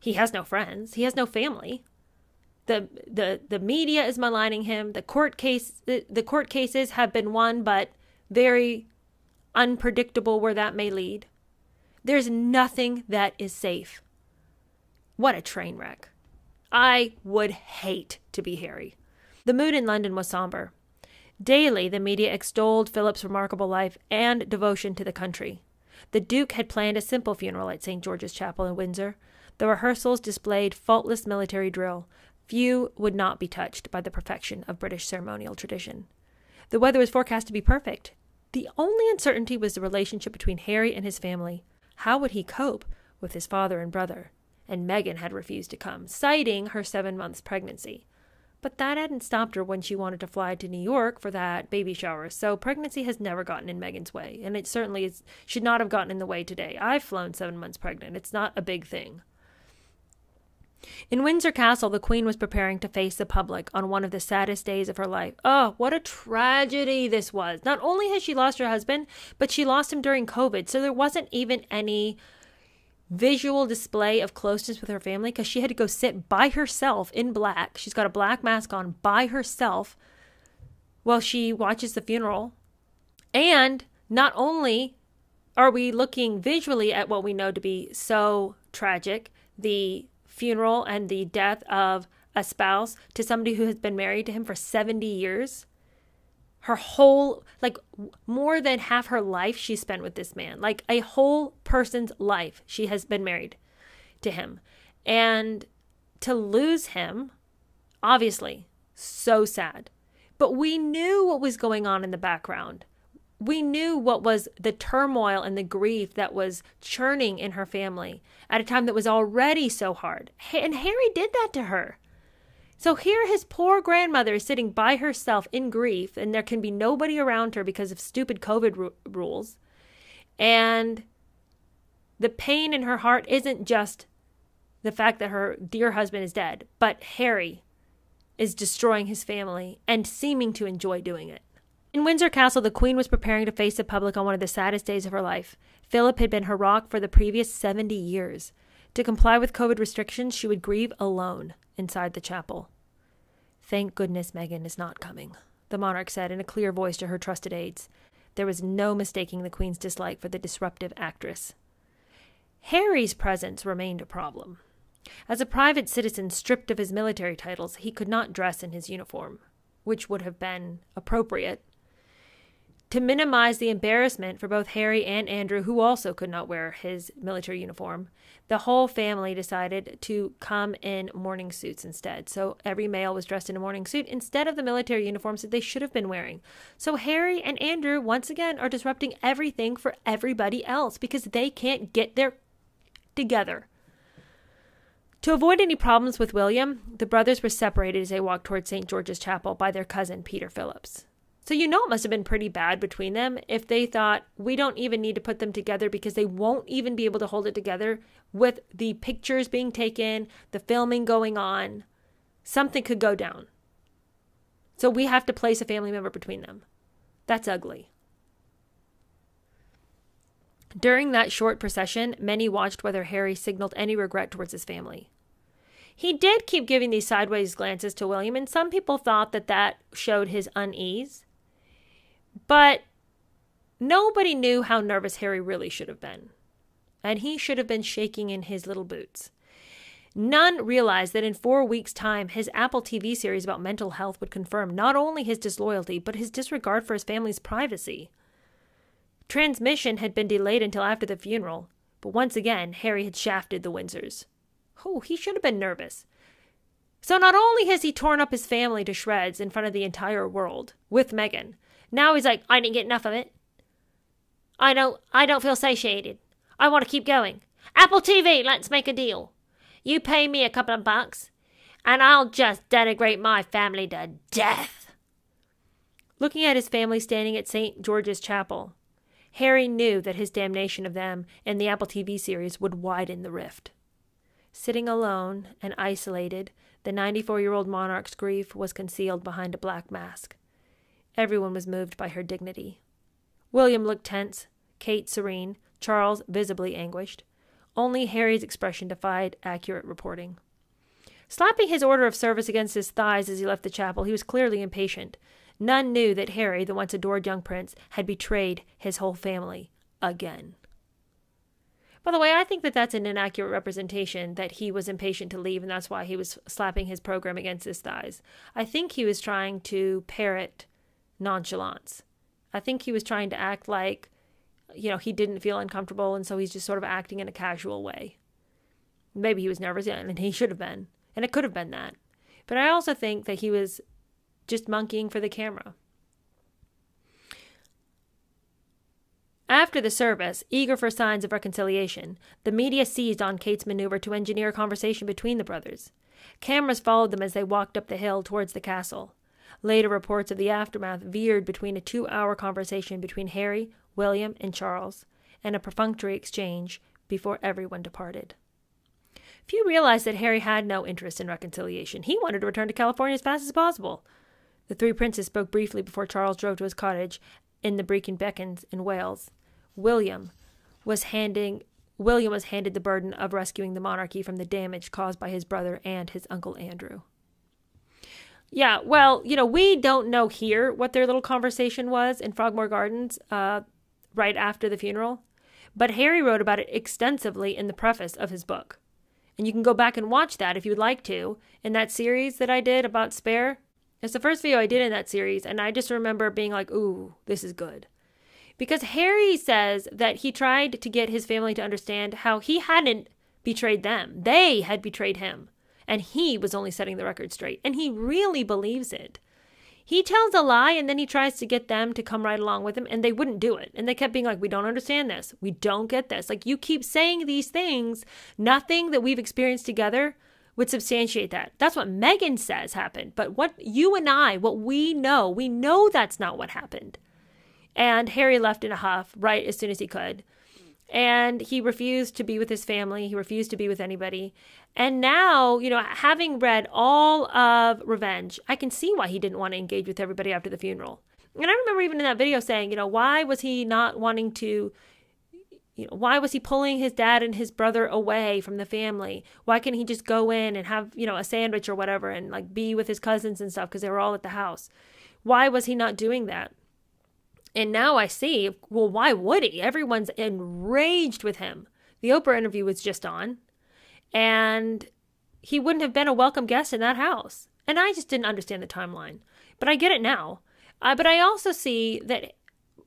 He has no friends. He has no family the the the media is maligning him. The court case the, the court cases have been won, but very unpredictable where that may lead. There's nothing that is safe. What a train wreck. I would hate to be Harry. The mood in London was somber. Daily, the media extolled Philip's remarkable life and devotion to the country. The Duke had planned a simple funeral at St. George's Chapel in Windsor. The rehearsals displayed faultless military drill, Few would not be touched by the perfection of British ceremonial tradition. The weather was forecast to be perfect. The only uncertainty was the relationship between Harry and his family. How would he cope with his father and brother? And Meghan had refused to come, citing her seven months pregnancy. But that hadn't stopped her when she wanted to fly to New York for that baby shower. So pregnancy has never gotten in Meghan's way. And it certainly is, should not have gotten in the way today. I've flown seven months pregnant. It's not a big thing. In Windsor Castle, the Queen was preparing to face the public on one of the saddest days of her life. Oh, what a tragedy this was. Not only has she lost her husband, but she lost him during COVID. So there wasn't even any visual display of closeness with her family because she had to go sit by herself in black. She's got a black mask on by herself while she watches the funeral. And not only are we looking visually at what we know to be so tragic, the funeral and the death of a spouse to somebody who has been married to him for 70 years. Her whole, like more than half her life, she spent with this man. Like a whole person's life, she has been married to him. And to lose him, obviously, so sad. But we knew what was going on in the background we knew what was the turmoil and the grief that was churning in her family at a time that was already so hard. And Harry did that to her. So here his poor grandmother is sitting by herself in grief, and there can be nobody around her because of stupid COVID ru- rules. And the pain in her heart isn't just the fact that her dear husband is dead, but Harry is destroying his family and seeming to enjoy doing it. In Windsor Castle, the Queen was preparing to face the public on one of the saddest days of her life. Philip had been her rock for the previous 70 years. To comply with COVID restrictions, she would grieve alone inside the chapel. Thank goodness Meghan is not coming, the monarch said in a clear voice to her trusted aides. There was no mistaking the Queen's dislike for the disruptive actress. Harry's presence remained a problem. As a private citizen stripped of his military titles, he could not dress in his uniform, which would have been appropriate to minimize the embarrassment for both Harry and Andrew, who also could not wear his military uniform, the whole family decided to come in morning suits instead. So every male was dressed in a morning suit instead of the military uniforms that they should have been wearing. So Harry and Andrew, once again, are disrupting everything for everybody else because they can't get their together. To avoid any problems with William, the brothers were separated as they walked towards St. George's Chapel by their cousin Peter Phillips. So you know it must have been pretty bad between them if they thought we don't even need to put them together because they won't even be able to hold it together with the pictures being taken, the filming going on. Something could go down. So we have to place a family member between them. That's ugly. During that short procession, many watched whether Harry signaled any regret towards his family. He did keep giving these sideways glances to William, and some people thought that that showed his unease. But nobody knew how nervous Harry really should have been. And he should have been shaking in his little boots. None realized that in four weeks' time, his Apple TV series about mental health would confirm not only his disloyalty, but his disregard for his family's privacy. Transmission had been delayed until after the funeral, but once again, Harry had shafted the Windsors. Oh, he should have been nervous. So not only has he torn up his family to shreds in front of the entire world with Meghan, now he's like, I didn't get enough of it. I don't I don't feel satiated. I want to keep going. Apple TV, let's make a deal. You pay me a couple of bucks, and I'll just denigrate my family to death. Looking at his family standing at St. George's Chapel, Harry knew that his damnation of them in the Apple TV series would widen the rift. Sitting alone and isolated, the 94 year old monarch's grief was concealed behind a black mask. Everyone was moved by her dignity. William looked tense, Kate serene, Charles visibly anguished. Only Harry's expression defied accurate reporting. Slapping his order of service against his thighs as he left the chapel, he was clearly impatient. None knew that Harry, the once adored young prince, had betrayed his whole family again. By the way, I think that that's an inaccurate representation that he was impatient to leave and that's why he was slapping his program against his thighs. I think he was trying to parrot nonchalance. I think he was trying to act like, you know, he didn't feel uncomfortable, and so he's just sort of acting in a casual way. Maybe he was nervous, and he should have been, and it could have been that. But I also think that he was just monkeying for the camera. After the service, eager for signs of reconciliation, the media seized on Kate's maneuver to engineer a conversation between the brothers. Cameras followed them as they walked up the hill towards the castle. Later reports of the aftermath veered between a two hour conversation between Harry, William, and Charles, and a perfunctory exchange before everyone departed. Few realized that Harry had no interest in reconciliation. He wanted to return to California as fast as possible. The three princes spoke briefly before Charles drove to his cottage in the Brecon Beacons in Wales. William was handing William was handed the burden of rescuing the monarchy from the damage caused by his brother and his uncle Andrew. Yeah, well, you know, we don't know here what their little conversation was in Frogmore Gardens uh, right after the funeral, but Harry wrote about it extensively in the preface of his book. And you can go back and watch that if you'd like to in that series that I did about Spare. It's the first video I did in that series, and I just remember being like, ooh, this is good. Because Harry says that he tried to get his family to understand how he hadn't betrayed them, they had betrayed him and he was only setting the record straight. And he really believes it. He tells a lie and then he tries to get them to come right along with him, and they wouldn't do it. And they kept being like, We don't understand this. We don't get this. Like, you keep saying these things, nothing that we've experienced together would substantiate that. That's what Meghan says happened. But what you and I, what we know, we know that's not what happened. And Harry left in a huff right as soon as he could and he refused to be with his family. He refused to be with anybody. And now, you know, having read all of Revenge, I can see why he didn't want to engage with everybody after the funeral. And I remember even in that video saying, you know, why was he not wanting to you know, why was he pulling his dad and his brother away from the family? Why can't he just go in and have, you know, a sandwich or whatever and like be with his cousins and stuff because they were all at the house? Why was he not doing that? And now I see, well, why would he? Everyone's enraged with him. The Oprah interview was just on, and he wouldn't have been a welcome guest in that house. And I just didn't understand the timeline. But I get it now. Uh, but I also see that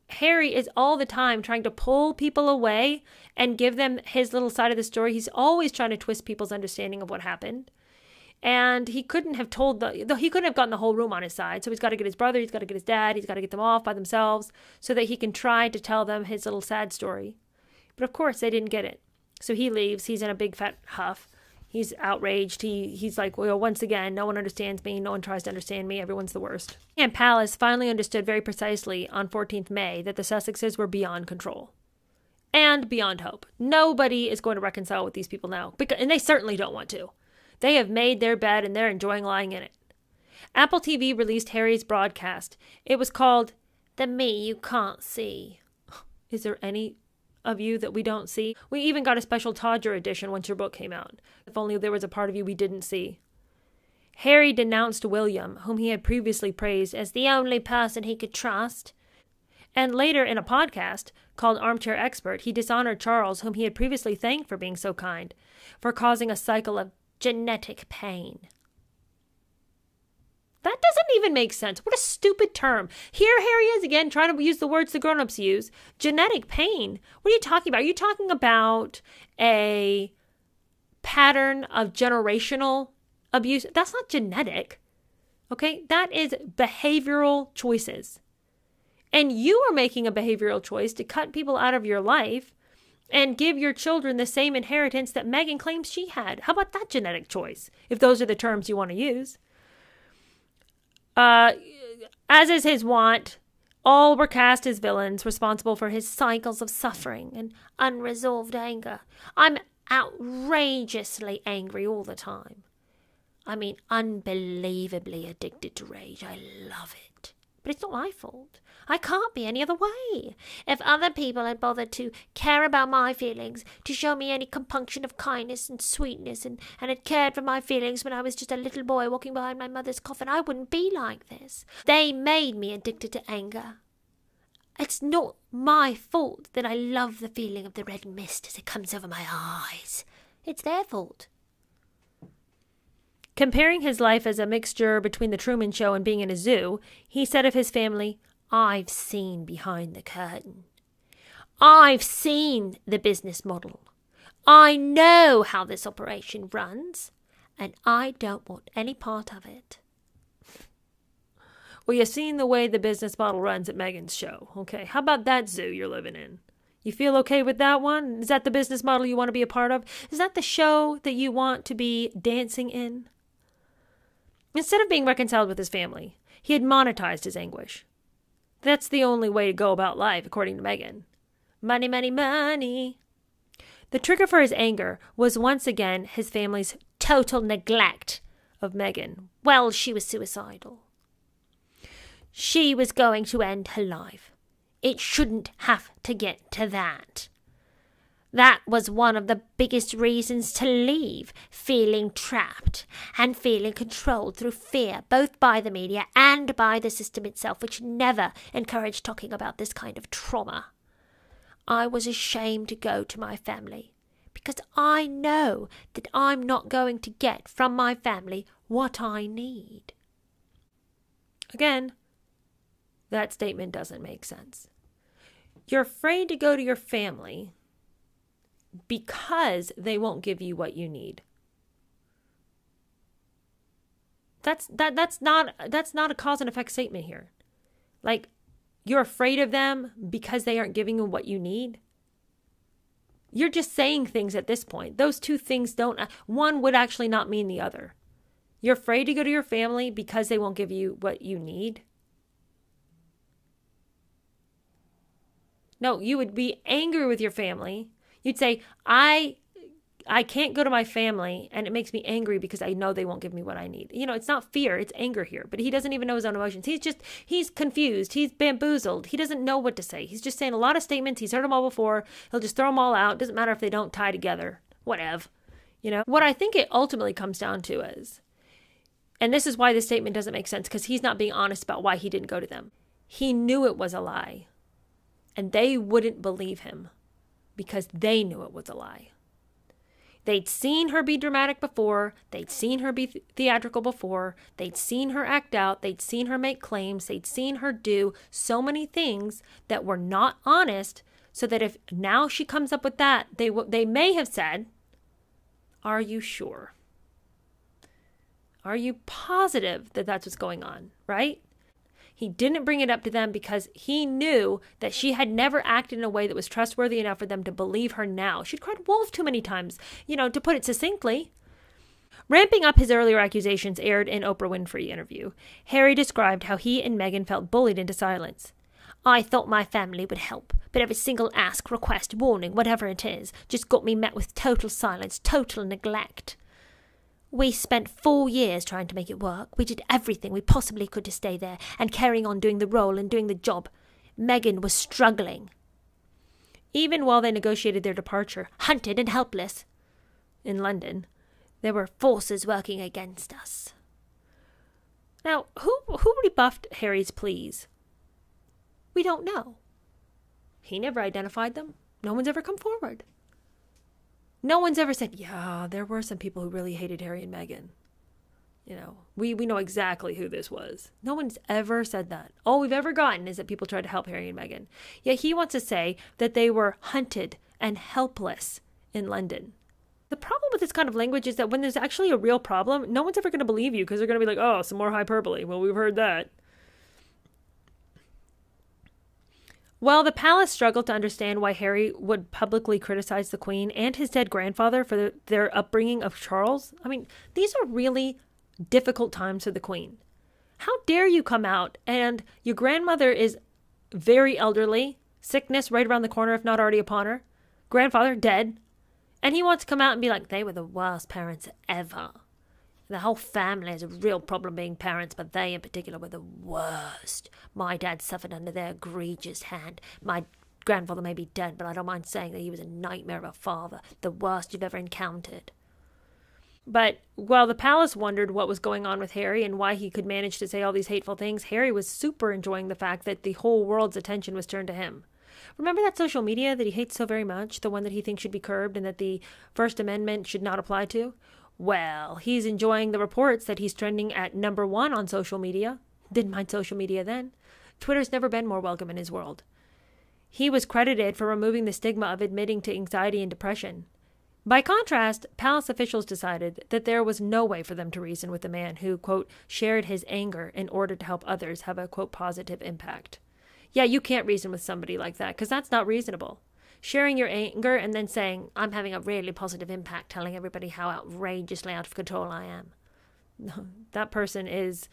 Harry is all the time trying to pull people away and give them his little side of the story. He's always trying to twist people's understanding of what happened and he couldn't have told the he couldn't have gotten the whole room on his side. So he's got to get his brother he's got to get his dad he's got to get them off by themselves so that he can try to tell them his little sad story. But of course they didn't get it. So he leaves he's in a big fat huff. He's outraged. He he's like well once again no one understands me. No one tries to understand me. Everyone's the worst. And palace finally understood very precisely on 14th may that the sussexes were beyond control and beyond hope. Nobody is going to reconcile with these people now because and they certainly don't want to they have made their bed and they're enjoying lying in it. Apple TV released Harry's broadcast. It was called The Me You Can't See. Is there any of you that we don't see? We even got a special Todger edition once your book came out. If only there was a part of you we didn't see. Harry denounced William, whom he had previously praised as the only person he could trust. And later in a podcast called Armchair Expert, he dishonored Charles, whom he had previously thanked for being so kind, for causing a cycle of genetic pain. That doesn't even make sense. What a stupid term. Here Harry is again trying to use the words the grown-ups use. Genetic pain. What are you talking about? Are you talking about a pattern of generational abuse? That's not genetic. Okay? That is behavioral choices. And you are making a behavioral choice to cut people out of your life and give your children the same inheritance that Meghan claims she had. How about that genetic choice, if those are the terms you want to use? Uh, as is his wont, all were cast as villains responsible for his cycles of suffering and unresolved anger. I'm outrageously angry all the time. I mean, unbelievably addicted to rage. I love it. But it's not my fault. I can't be any other way. If other people had bothered to care about my feelings, to show me any compunction of kindness and sweetness, and, and had cared for my feelings when I was just a little boy walking behind my mother's coffin, I wouldn't be like this. They made me addicted to anger. It's not my fault that I love the feeling of the red mist as it comes over my eyes. It's their fault. Comparing his life as a mixture between the Truman Show and being in a zoo, he said of his family, I've seen behind the curtain. I've seen the business model. I know how this operation runs, and I don't want any part of it. Well, you've seen the way the business model runs at Meghan's show. Okay, how about that zoo you're living in? You feel okay with that one? Is that the business model you want to be a part of? Is that the show that you want to be dancing in? Instead of being reconciled with his family, he had monetized his anguish. That's the only way to go about life, according to Meghan. Money, money, money. The trigger for his anger was once again his family's total neglect of Meghan. while she was suicidal. She was going to end her life. It shouldn't have to get to that. That was one of the biggest reasons to leave, feeling trapped and feeling controlled through fear, both by the media and by the system itself, which never encouraged talking about this kind of trauma. I was ashamed to go to my family because I know that I'm not going to get from my family what I need. Again, that statement doesn't make sense. You're afraid to go to your family because they won't give you what you need. That's that that's not that's not a cause and effect statement here. Like you're afraid of them because they aren't giving you what you need. You're just saying things at this point. Those two things don't one would actually not mean the other. You're afraid to go to your family because they won't give you what you need. No, you would be angry with your family You'd say, I I can't go to my family and it makes me angry because I know they won't give me what I need. You know, it's not fear, it's anger here. But he doesn't even know his own emotions. He's just, he's confused. He's bamboozled. He doesn't know what to say. He's just saying a lot of statements. He's heard them all before. He'll just throw them all out. Doesn't matter if they don't tie together. Whatever. You know, what I think it ultimately comes down to is, and this is why this statement doesn't make sense because he's not being honest about why he didn't go to them. He knew it was a lie and they wouldn't believe him because they knew it was a lie. They'd seen her be dramatic before, they'd seen her be theatrical before, they'd seen her act out, they'd seen her make claims, they'd seen her do so many things that were not honest, so that if now she comes up with that, they they may have said, "Are you sure? Are you positive that that's what's going on?" Right? He didn't bring it up to them because he knew that she had never acted in a way that was trustworthy enough for them to believe her now. She'd cried wolf too many times, you know, to put it succinctly. Ramping up his earlier accusations aired in Oprah Winfrey interview, Harry described how he and Meghan felt bullied into silence. I thought my family would help, but every single ask, request, warning, whatever it is, just got me met with total silence, total neglect. We spent four years trying to make it work. We did everything we possibly could to stay there and carrying on doing the role and doing the job. Meghan was struggling. Even while they negotiated their departure, hunted and helpless, in London, there were forces working against us. Now, who, who rebuffed Harry's pleas? We don't know. He never identified them. No one's ever come forward. No one's ever said, yeah, there were some people who really hated Harry and Meghan. You know, we, we know exactly who this was. No one's ever said that. All we've ever gotten is that people tried to help Harry and Meghan. Yet he wants to say that they were hunted and helpless in London. The problem with this kind of language is that when there's actually a real problem, no one's ever going to believe you because they're going to be like, oh, some more hyperbole. Well, we've heard that. While the palace struggled to understand why Harry would publicly criticize the Queen and his dead grandfather for the, their upbringing of Charles, I mean, these are really difficult times for the Queen. How dare you come out and your grandmother is very elderly, sickness right around the corner, if not already upon her, grandfather dead, and he wants to come out and be like, they were the worst parents ever. The whole family has a real problem being parents, but they in particular were the worst. My dad suffered under their egregious hand. My grandfather may be dead, but I don't mind saying that he was a nightmare of a father, the worst you've ever encountered. But while the palace wondered what was going on with Harry and why he could manage to say all these hateful things, Harry was super enjoying the fact that the whole world's attention was turned to him. Remember that social media that he hates so very much, the one that he thinks should be curbed and that the First Amendment should not apply to? Well, he's enjoying the reports that he's trending at number one on social media. Didn't mind social media then. Twitter's never been more welcome in his world. He was credited for removing the stigma of admitting to anxiety and depression. By contrast, palace officials decided that there was no way for them to reason with a man who, quote, shared his anger in order to help others have a, quote, positive impact. Yeah, you can't reason with somebody like that because that's not reasonable sharing your anger and then saying, I'm having a really positive impact, telling everybody how outrageously out of control I am. that person is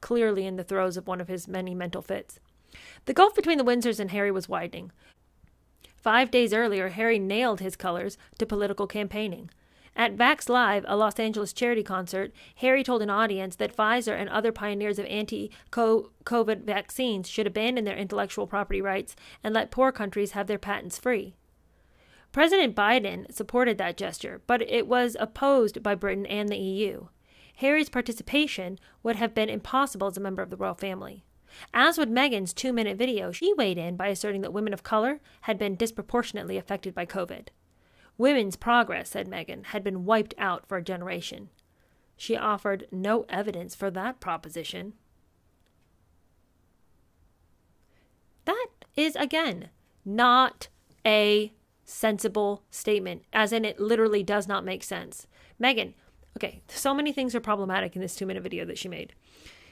clearly in the throes of one of his many mental fits. The gulf between the Windsors and Harry was widening. Five days earlier, Harry nailed his colors to political campaigning. At Vax Live, a Los Angeles charity concert, Harry told an audience that Pfizer and other pioneers of anti COVID vaccines should abandon their intellectual property rights and let poor countries have their patents free. President Biden supported that gesture, but it was opposed by Britain and the EU. Harry's participation would have been impossible as a member of the royal family. As with Meghan's two minute video, she weighed in by asserting that women of color had been disproportionately affected by COVID. Women's progress, said Meghan, had been wiped out for a generation. She offered no evidence for that proposition. That is, again, not a sensible statement, as in it literally does not make sense. Meghan, Okay, so many things are problematic in this two minute video that she made.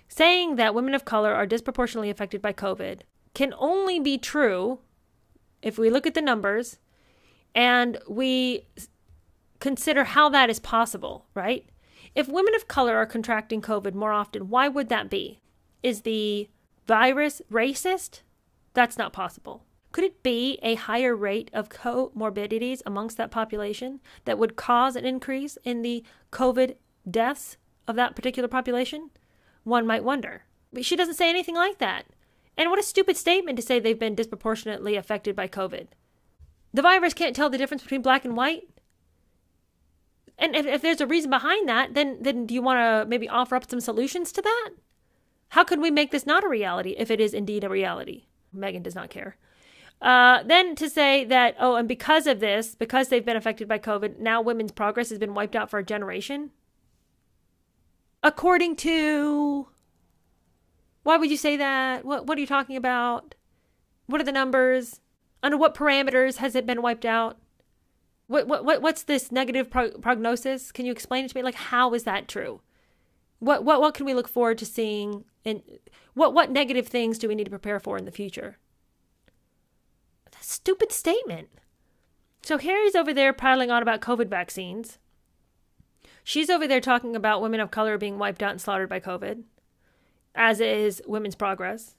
Saying that women of color are disproportionately affected by COVID can only be true if we look at the numbers and we consider how that is possible, right? If women of color are contracting COVID more often, why would that be? Is the virus racist? That's not possible. Could it be a higher rate of comorbidities amongst that population that would cause an increase in the COVID deaths of that particular population? One might wonder. But she doesn't say anything like that. And what a stupid statement to say they've been disproportionately affected by COVID. The virus can't tell the difference between black and white. And if, if there's a reason behind that, then then do you want to maybe offer up some solutions to that? How could we make this not a reality if it is indeed a reality? Meghan does not care. Uh, then to say that, oh, and because of this, because they've been affected by COVID, now women's progress has been wiped out for a generation? According to. Why would you say that? What, what are you talking about? What are the numbers? Under what parameters has it been wiped out? What, what, what what's this negative pro- prognosis? Can you explain it to me? Like, how is that true? What, what, what can we look forward to seeing? And what, what negative things do we need to prepare for in the future? stupid statement. So Harry's over there prattling on about COVID vaccines. She's over there talking about women of color being wiped out and slaughtered by COVID, as is women's progress.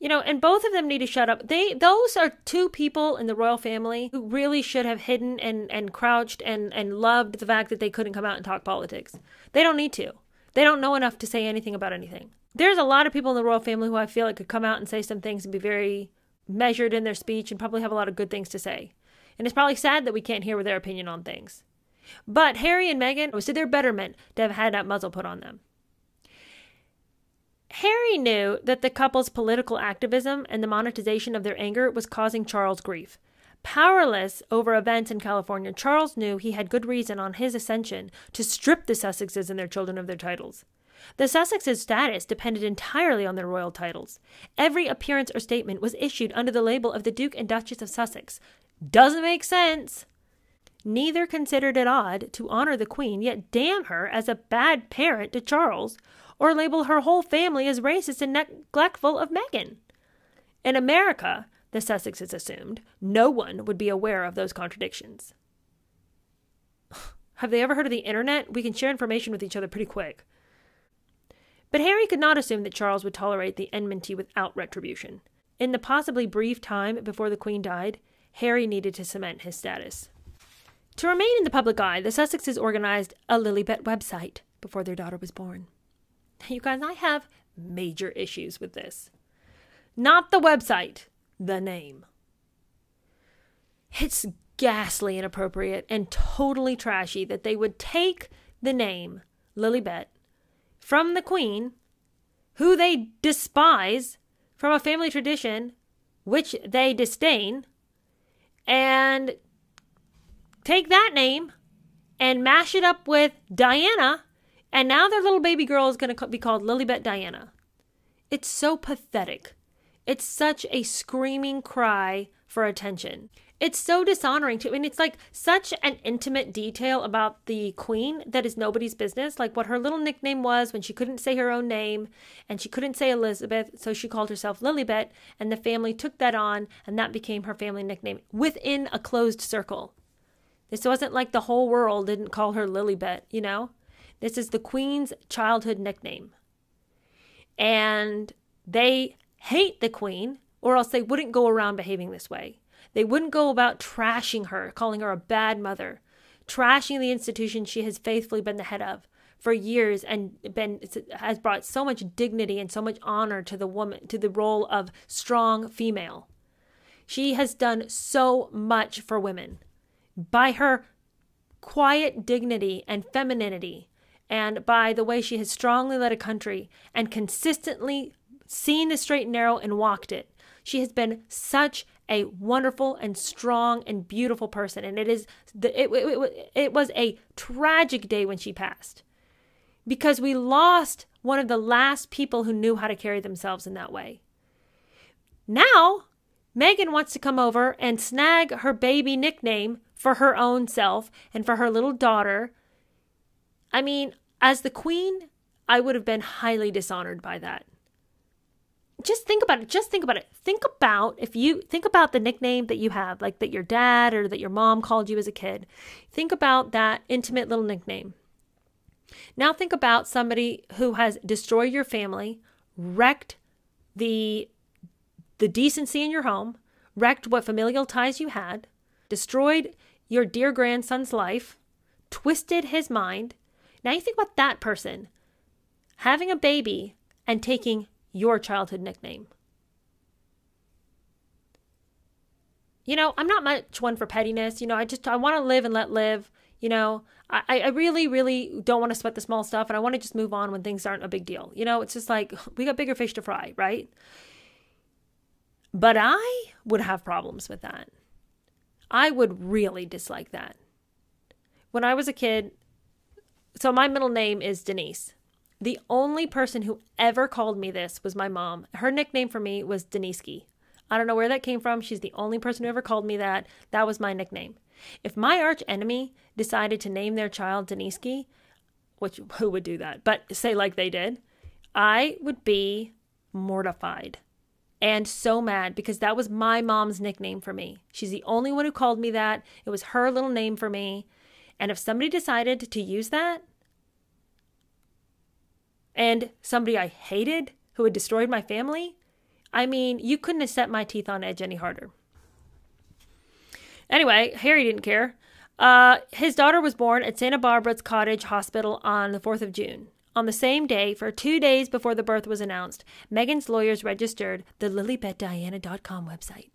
You know, and both of them need to shut up. They those are two people in the royal family who really should have hidden and, and crouched and, and loved the fact that they couldn't come out and talk politics. They don't need to. They don't know enough to say anything about anything. There's a lot of people in the royal family who I feel like could come out and say some things and be very measured in their speech and probably have a lot of good things to say. And it's probably sad that we can't hear their opinion on things. But Harry and Meghan it was to their betterment to have had that muzzle put on them. Harry knew that the couple's political activism and the monetization of their anger was causing Charles grief. Powerless over events in California, Charles knew he had good reason on his ascension to strip the Sussexes and their children of their titles. The Sussexes' status depended entirely on their royal titles. Every appearance or statement was issued under the label of the Duke and Duchess of Sussex. Doesn't make sense. Neither considered it odd to honor the Queen, yet damn her as a bad parent to Charles, or label her whole family as racist and neglectful of Meghan. In America, the Sussexes assumed, no one would be aware of those contradictions. Have they ever heard of the internet? We can share information with each other pretty quick. But Harry could not assume that Charles would tolerate the enmity without retribution. In the possibly brief time before the Queen died, Harry needed to cement his status. To remain in the public eye, the Sussexes organized a Lilibet website before their daughter was born. You guys, I have major issues with this. Not the website, the name. It's ghastly inappropriate and totally trashy that they would take the name Lilibet from the queen, who they despise, from a family tradition which they disdain, and take that name and mash it up with Diana, and now their little baby girl is going to be called Lilibet Diana. It's so pathetic. It's such a screaming cry for attention. It's so dishonoring to I mean it's like such an intimate detail about the queen that is nobody's business. Like what her little nickname was when she couldn't say her own name and she couldn't say Elizabeth, so she called herself Lilibet, and the family took that on and that became her family nickname within a closed circle. This wasn't like the whole world didn't call her Lilibet, you know? This is the Queen's childhood nickname. And they hate the Queen, or else they wouldn't go around behaving this way. They wouldn't go about trashing her, calling her a bad mother, trashing the institution she has faithfully been the head of for years and been has brought so much dignity and so much honor to the woman to the role of strong female. She has done so much for women by her quiet dignity and femininity and by the way she has strongly led a country and consistently seen the straight and narrow and walked it. She has been such a wonderful and strong and beautiful person. And it is the, it, it, it was a tragic day when she passed because we lost one of the last people who knew how to carry themselves in that way. Now, Meghan wants to come over and snag her baby nickname for her own self and for her little daughter. I mean, as the queen, I would have been highly dishonored by that just think about it. Just think about it. Think about if you think about the nickname that you have, like that your dad or that your mom called you as a kid. Think about that intimate little nickname. Now think about somebody who has destroyed your family, wrecked the the decency in your home, wrecked what familial ties you had, destroyed your dear grandson's life, twisted his mind. Now you think about that person having a baby and taking your childhood nickname. You know, I'm not much one for pettiness. You know, I just I want to live and let live. You know, I, I really, really don't want to sweat the small stuff and I want to just move on when things aren't a big deal. You know, it's just like we got bigger fish to fry, right? But I would have problems with that. I would really dislike that. When I was a kid, so my middle name is Denise. The only person who ever called me this was my mom. Her nickname for me was Deniski. I don't know where that came from. She's the only person who ever called me that. That was my nickname. If my arch enemy decided to name their child Deniski, which who would do that? But say like they did, I would be mortified and so mad because that was my mom's nickname for me. She's the only one who called me that. It was her little name for me. And if somebody decided to use that, and somebody I hated who had destroyed my family, I mean, you couldn't have set my teeth on edge any harder. Anyway, Harry didn't care. Uh, his daughter was born at Santa Barbara's Cottage Hospital on the 4th of June. On the same day, for two days before the birth was announced, Meghan's lawyers registered the lilibetdiana.com website.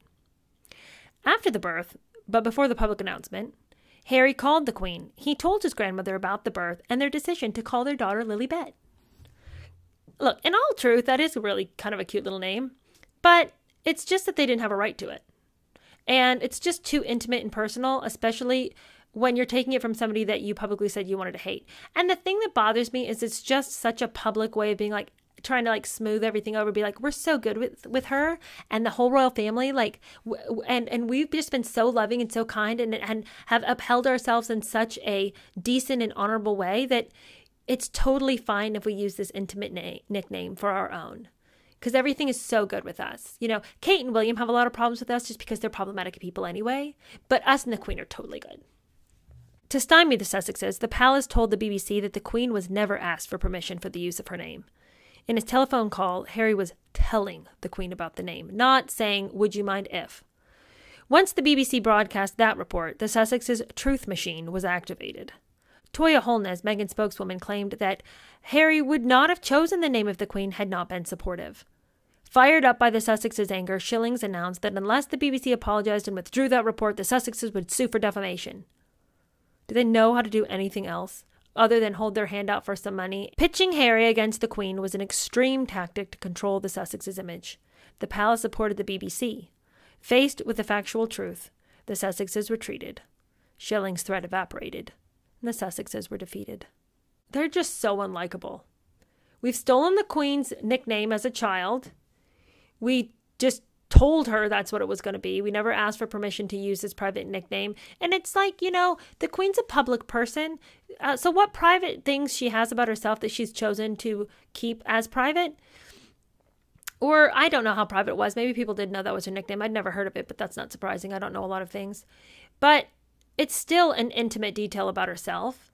After the birth, but before the public announcement, Harry called the Queen. He told his grandmother about the birth and their decision to call their daughter Lilibet look, in all truth, that is really kind of a cute little name, but it's just that they didn't have a right to it. And it's just too intimate and personal, especially when you're taking it from somebody that you publicly said you wanted to hate. And the thing that bothers me is it's just such a public way of being like, trying to like smooth everything over be like we're so good with with her and the whole royal family like w- and and we've just been so loving and so kind and and have upheld ourselves in such a decent and honorable way that it's totally fine if we use this intimate na- nickname for our own because everything is so good with us. You know, Kate and William have a lot of problems with us just because they're problematic people anyway, but us and the Queen are totally good. To stymie the Sussexes, the palace told the BBC that the Queen was never asked for permission for the use of her name. In his telephone call, Harry was telling the Queen about the name, not saying, Would you mind if? Once the BBC broadcast that report, the Sussexes' truth machine was activated. Toya Holness, Meghan's spokeswoman, claimed that Harry would not have chosen the name of the Queen had not been supportive. Fired up by the Sussexes' anger, Schillings announced that unless the BBC apologized and withdrew that report, the Sussexes would sue for defamation. Do they know how to do anything else other than hold their hand out for some money? Pitching Harry against the Queen was an extreme tactic to control the Sussexes' image. The palace supported the BBC. Faced with the factual truth, the Sussexes retreated. Schillings' threat evaporated and the Sussexes were defeated. They're just so unlikable. We've stolen the Queen's nickname as a child. We just told her that's what it was going to be. We never asked for permission to use this private nickname. And it's like, you know, the Queen's a public person. Uh, so, what private things she has about herself that she's chosen to keep as private? Or I don't know how private it was. Maybe people didn't know that was her nickname. I'd never heard of it, but that's not surprising. I don't know a lot of things. But it's still an intimate detail about herself.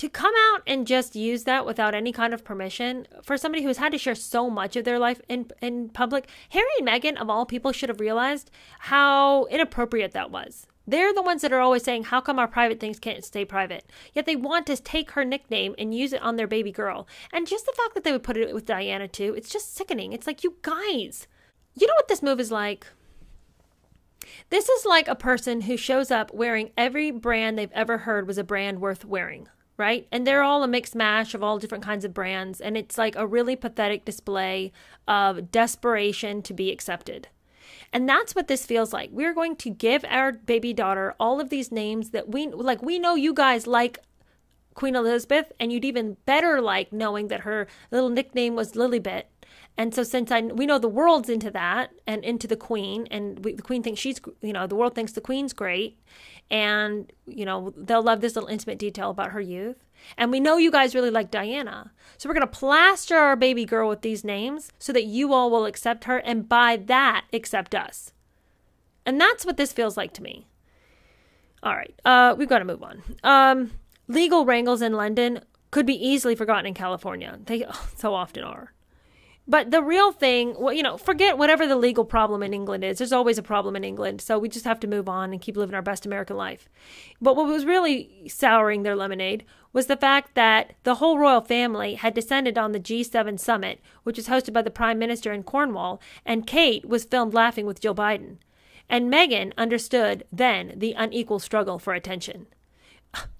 To come out and just use that without any kind of permission for somebody who's had to share so much of their life in in public, Harry and Meghan of all people should have realized how inappropriate that was. They're the ones that are always saying, How come our private things can't stay private? Yet they want to take her nickname and use it on their baby girl. And just the fact that they would put it with Diana too, it's just sickening. It's like, you guys, you know what this move is like? This is like a person who shows up wearing every brand they've ever heard was a brand worth wearing, right? And they're all a mixed mash of all different kinds of brands. And it's like a really pathetic display of desperation to be accepted. And that's what this feels like. We're going to give our baby daughter all of these names that we like. We know you guys like Queen Elizabeth, and you'd even better like knowing that her little nickname was Lilibet. And so, since I we know the world's into that and into the Queen, and we, the Queen thinks she's you know the world thinks the Queen's great, and you know they'll love this little intimate detail about her youth. And we know you guys really like Diana. So we're going to plaster our baby girl with these names so that you all will accept her and by that accept us. And that's what this feels like to me. All right, uh, we've got to move on. Um, legal wrangles in London could be easily forgotten in California. They so often are. But the real thing, well, you know, forget whatever the legal problem in England is. There's always a problem in England. So we just have to move on and keep living our best American life. But what was really souring their lemonade was the fact that the whole royal family had descended on the G7 summit, which was hosted by the Prime Minister in Cornwall, and Kate was filmed laughing with Jill Biden. And Meghan understood then the unequal struggle for attention.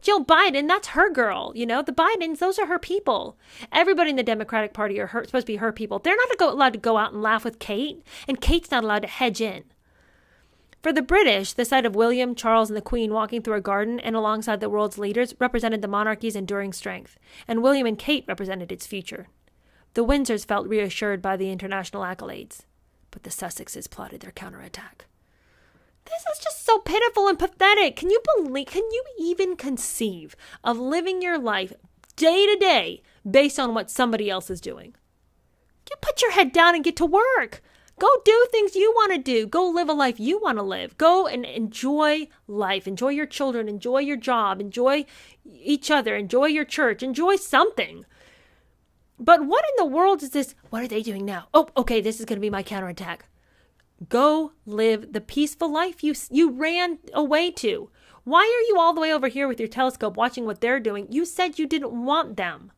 Jill Biden, that's her girl. You know, the Bidens, those are her people. Everybody in the Democratic Party are her, supposed to be her people. They're not allowed to go out and laugh with Kate, and Kate's not allowed to hedge in. For the British, the sight of William, Charles, and the Queen walking through a garden and alongside the world's leaders represented the monarchy's enduring strength, and William and Kate represented its future. The Windsors felt reassured by the international accolades, but the Sussexes plotted their counterattack. This is just so pitiful and pathetic. Can you believe, can you even conceive of living your life day to day based on what somebody else is doing? You put your head down and get to work. Go do things you want to do. Go live a life you want to live. Go and enjoy life. Enjoy your children. Enjoy your job. Enjoy each other. Enjoy your church. Enjoy something. But what in the world is this? What are they doing now? Oh, okay, this is going to be my counterattack. Go live the peaceful life you you ran away to. Why are you all the way over here with your telescope watching what they're doing? You said you didn't want them.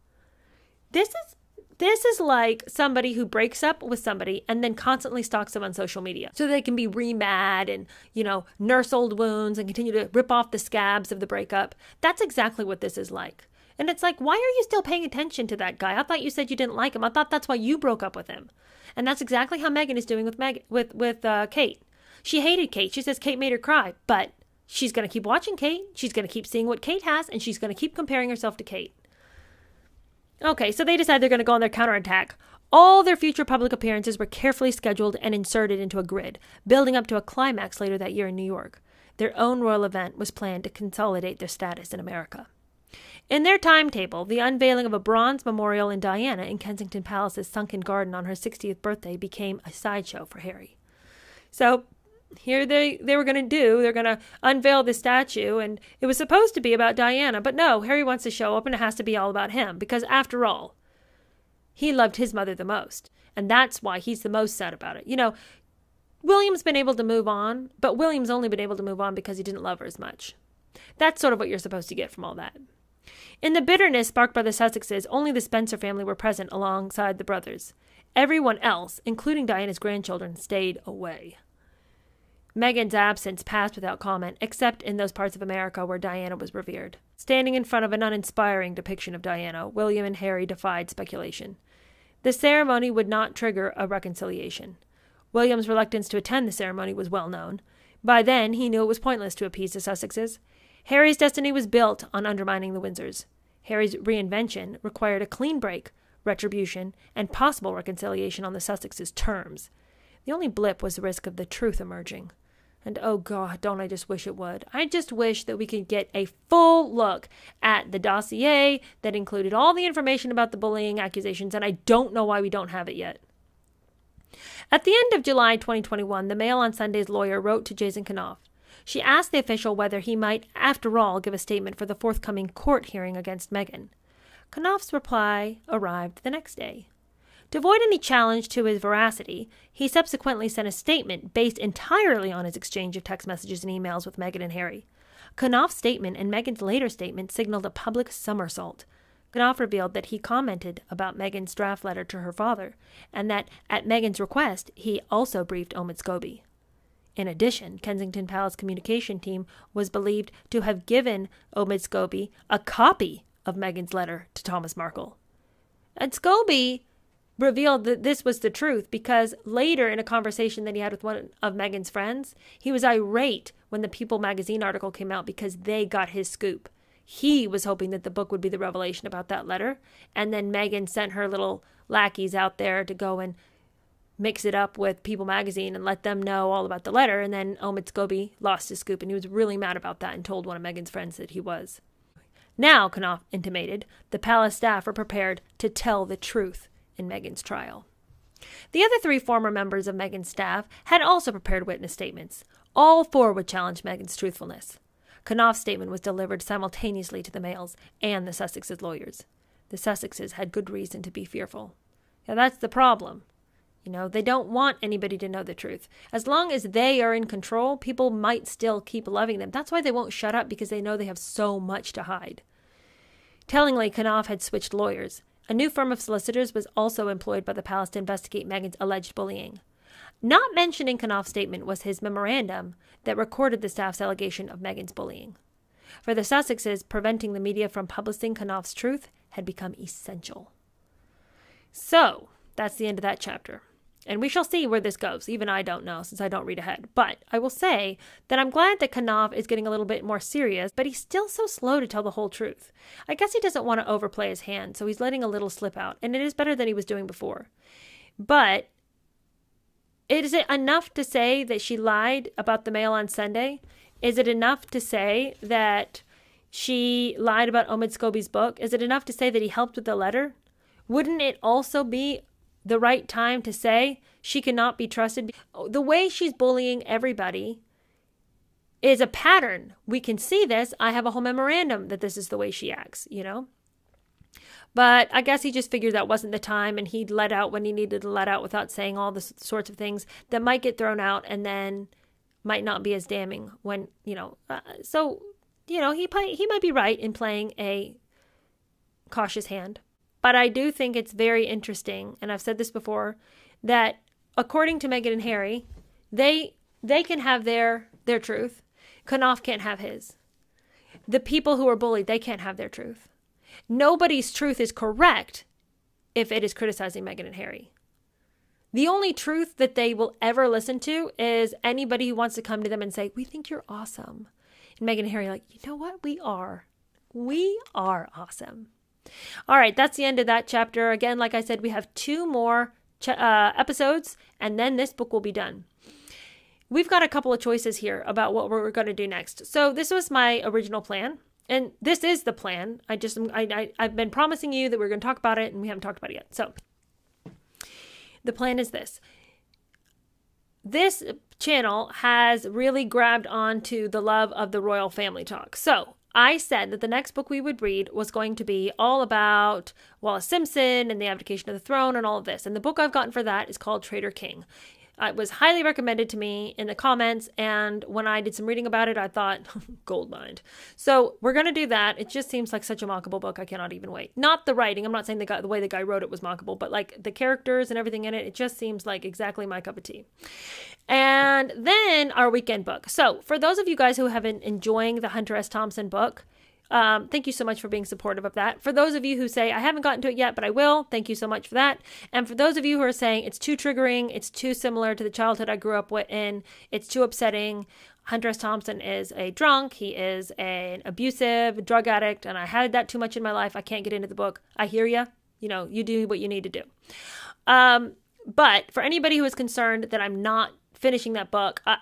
This is this is like somebody who breaks up with somebody and then constantly stalks them on social media so they can be re-mad and, you know, nurse old wounds and continue to rip off the scabs of the breakup. That's exactly what this is like. And it's like, why are you still paying attention to that guy? I thought you said you didn't like him. I thought that's why you broke up with him. And that's exactly how Meghan is doing with Meg with with uh, Kate. She hated Kate. She says Kate made her cry, but she's going to keep watching Kate. She's going to keep seeing what Kate has, and she's going to keep comparing herself to Kate. Okay, so they decide they're going to go on their counterattack. All their future public appearances were carefully scheduled and inserted into a grid, building up to a climax later that year in New York. Their own royal event was planned to consolidate their status in America. In their timetable, the unveiling of a bronze memorial in Diana in Kensington Palace's sunken garden on her 60th birthday became a sideshow for Harry. So here they, they were going to do, they're going to unveil the statue, and it was supposed to be about Diana, but no, Harry wants to show up and it has to be all about him, because after all, he loved his mother the most. And that's why he's the most sad about it. You know, William's been able to move on, but William's only been able to move on because he didn't love her as much. That's sort of what you're supposed to get from all that. In the bitterness sparked by the Sussexes, only the Spencer family were present alongside the brothers. Everyone else, including Diana's grandchildren, stayed away. Meghan's absence passed without comment, except in those parts of America where Diana was revered. Standing in front of an uninspiring depiction of Diana, William and Harry defied speculation. The ceremony would not trigger a reconciliation. William's reluctance to attend the ceremony was well known. By then, he knew it was pointless to appease the Sussexes. Harry's destiny was built on undermining the Windsors. Harry's reinvention required a clean break, retribution, and possible reconciliation on the Sussexes' terms. The only blip was the risk of the truth emerging. And oh God, don't I just wish it would? I just wish that we could get a full look at the dossier that included all the information about the bullying accusations, and I don't know why we don't have it yet. At the end of July 2021, the Mail on Sunday's lawyer wrote to Jason Knauf She asked the official whether he might, after all, give a statement for the forthcoming court hearing against Meghan. Knauf's reply arrived the next day. To avoid any challenge to his veracity, he subsequently sent a statement based entirely on his exchange of text messages and emails with Meghan and Harry. Knauf's statement and Meghan's later statement signaled a public somersault. Knauf revealed that he commented about Meghan's draft letter to her father, and that, at Meghan's request, he also briefed Omid Scobie. In addition, Kensington Palace communication team was believed to have given Omid Scobie a copy of Meghan's letter to Thomas Markle. And Scobie revealed that this was the truth because later in a conversation that he had with one of Meghan's friends, he was irate when the People magazine article came out because they got his scoop. He was hoping that the book would be the revelation about that letter, and then Meghan sent her little lackeys out there to go and mix it up with People magazine and let them know all about the letter, and then Omid Scobie lost his scoop and he was really mad about that and told one of Meghan's friends that he was. Now, Knauf intimated, the palace staff were prepared to tell the truth in Meghan's trial. The other three former members of Meghan's staff had also prepared witness statements. All four would challenge Meghan's truthfulness. Knauf's statement was delivered simultaneously to the Mail's and the Sussexes' lawyers. The Sussexes had good reason to be fearful. Now that's the problem. You know, they don't want anybody to know the truth. As long as they are in control, people might still keep loving them. That's why they won't shut up because they know they have so much to hide. Tellingly, Knauf had switched lawyers. A new firm of solicitors was also employed by the palace to investigate Meghan's alleged bullying. Not mentioned in Knauf's statement was his memorandum that recorded the staff's allegation of Meghan's bullying. For the Sussexes, preventing the media from publishing Knauf's truth had become essential. So, that's the end of that chapter. And we shall see where this goes. Even I don't know since I don't read ahead. But I will say that I'm glad that Knauf is getting a little bit more serious, but he's still so slow to tell the whole truth. I guess he doesn't want to overplay his hand, so he's letting a little slip out, and it is better than he was doing before. But is it enough to say that she lied about the mail on Sunday? Is it enough to say that she lied about Omid Scobie's book? Is it enough to say that he helped with the letter? Wouldn't it also be the right time to say she cannot be trusted. The way she's bullying everybody is a pattern. We can see this. I have a whole memorandum that this is the way she acts, you know? But I guess he just figured that wasn't the time and he'd let out when he needed to let out without saying all the sorts of things that might get thrown out and then might not be as damning when, you know. Uh, so, you know, he, he might be right in playing a cautious hand. But I do think it's very interesting, and I've said this before, that according to Meghan and Harry, they they can have their their truth. Knauf can't have his. The people who are bullied, they can't have their truth. Nobody's truth is correct if it is criticizing Meghan and Harry. The only truth that they will ever listen to is anybody who wants to come to them and say, We think you're awesome. And Meghan and Harry are like, You know what? We are. We are awesome. All right, that's the end of that chapter. Again, like I said, we have two more ch- uh, episodes, and then this book will be done. We've got a couple of choices here about what we're going to do next. So, this was my original plan, and this is the plan. I just, I, I, I've been promising you that we're going to talk about it, and we haven't talked about it yet. So, the plan is this this channel has really grabbed onto the love of the royal family talk. So, I said that the next book we would read was going to be all about Wallis Simpson and the abdication of the throne and all of this. And the book I've gotten for that is called Traitor King. Uh, it was highly recommended to me in the comments, and when I did some reading about it, I thought, gold mind. So we're gonna do that. It just seems like such a mockable book. I cannot even wait. Not the writing. I'm not saying the guy, the way the guy wrote it was mockable, but like the characters and everything in it, it just seems like exactly my cup of tea. And then our weekend book. So for those of you guys who have been enjoying the Hunter S. Thompson book, um, thank you so much for being supportive of that. For those of you who say, I haven't gotten to it yet, but I will, thank you so much for that. And for those of you who are saying it's too triggering, it's too similar to the childhood I grew up with in, it's too upsetting. Hunter S. Thompson is a drunk. He is an abusive drug addict, and I had that too much in my life. I can't get into the book. I hear you. You know, you do what you need to do. Um, but for anybody who is concerned that I'm not finishing that book, I,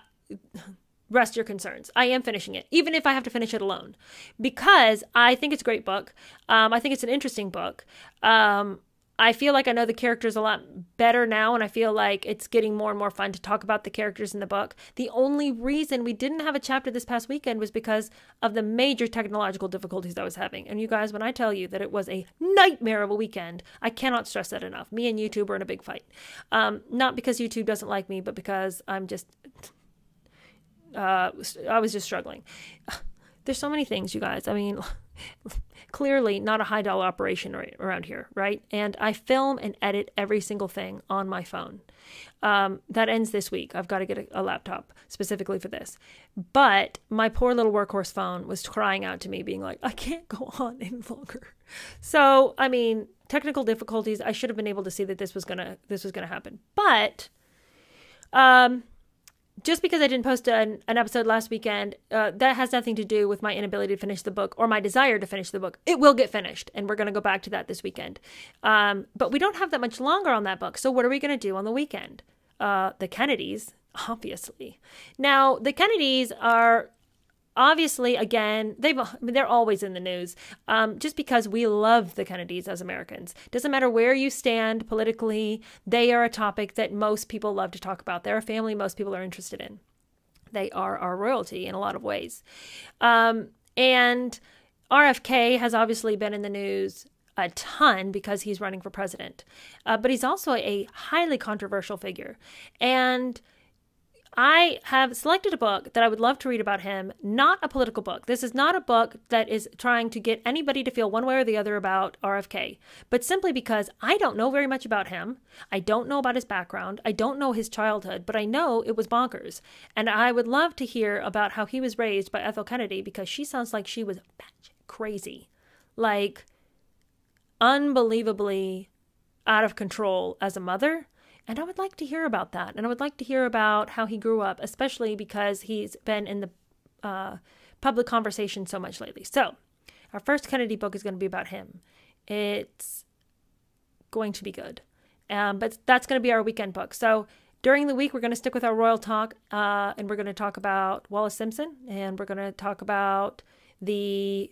rest your concerns. I am finishing it, even if I have to finish it alone, because I think it's a great book. Um, I think it's an interesting book. Um, I feel like I know the characters a lot better now, and I feel like it's getting more and more fun to talk about the characters in the book. The only reason we didn't have a chapter this past weekend was because of the major technological difficulties I was having. And you guys, when I tell you that it was a nightmare of a weekend, I cannot stress that enough. Me and YouTube are in a big fight. Um, not because YouTube doesn't like me, but because I'm just, uh, I was just struggling. There's so many things, you guys. I mean, clearly not a high dollar operation right around here, right? And I film and edit every single thing on my phone. Um, that ends this week. I've got to get a, a, laptop specifically for this. But my poor little workhorse phone was crying out to me, being like, I can't go on any longer. So, I mean, technical difficulties. I should have been able to see that this was gonna this was gonna happen. But um just because I didn't post an, an episode last weekend, uh, that has nothing to do with my inability to finish the book or my desire to finish the book. It will get finished, and we're going to go back to that this weekend. Um, but we don't have that much longer on that book. So, what are we going to do on the weekend? Uh, the Kennedys, obviously. Now, the Kennedys are obviously again they've they're always in the news um, just because we love the kennedys as americans. Doesn't matter where you stand politically they are a topic that most people love to talk about. They're a family most people are interested in. They are our royalty in a lot of ways. Um, and rfk has obviously been in the news a ton because he's running for president. Uh, but he's also a highly controversial figure. And I have selected a book that I would love to read about him, not a political book. This is not a book that is trying to get anybody to feel one way or the other about RFK, but simply because I don't know very much about him. I don't know about his background. I don't know his childhood, but I know it was bonkers. And I would love to hear about how he was raised by Ethel Kennedy because she sounds like she was crazy. Like, unbelievably out of control as a mother and I would like to hear about that. And I would like to hear about how he grew up, especially because he's been in the uh, public conversation so much lately. So, our first Kennedy book is going to be about him. It's going to be good. Um, but that's going to be our weekend book. So, during the week, we're going to stick with our royal talk uh, and we're going to talk about Wallis Simpson and we're going to talk about the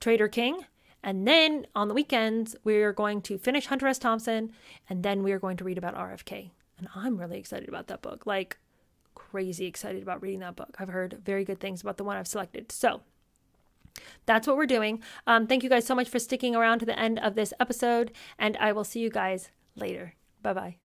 Traitor King and then on the weekends, we're going to finish Hunter S. Thompson, and then we are going to read about RFK. And I'm really excited about that book. Like, crazy excited about reading that book. I've heard very good things about the one I've selected. So, that's what we're doing. Um, thank you guys so much for sticking around to the end of this episode, and I will see you guys later. Bye bye.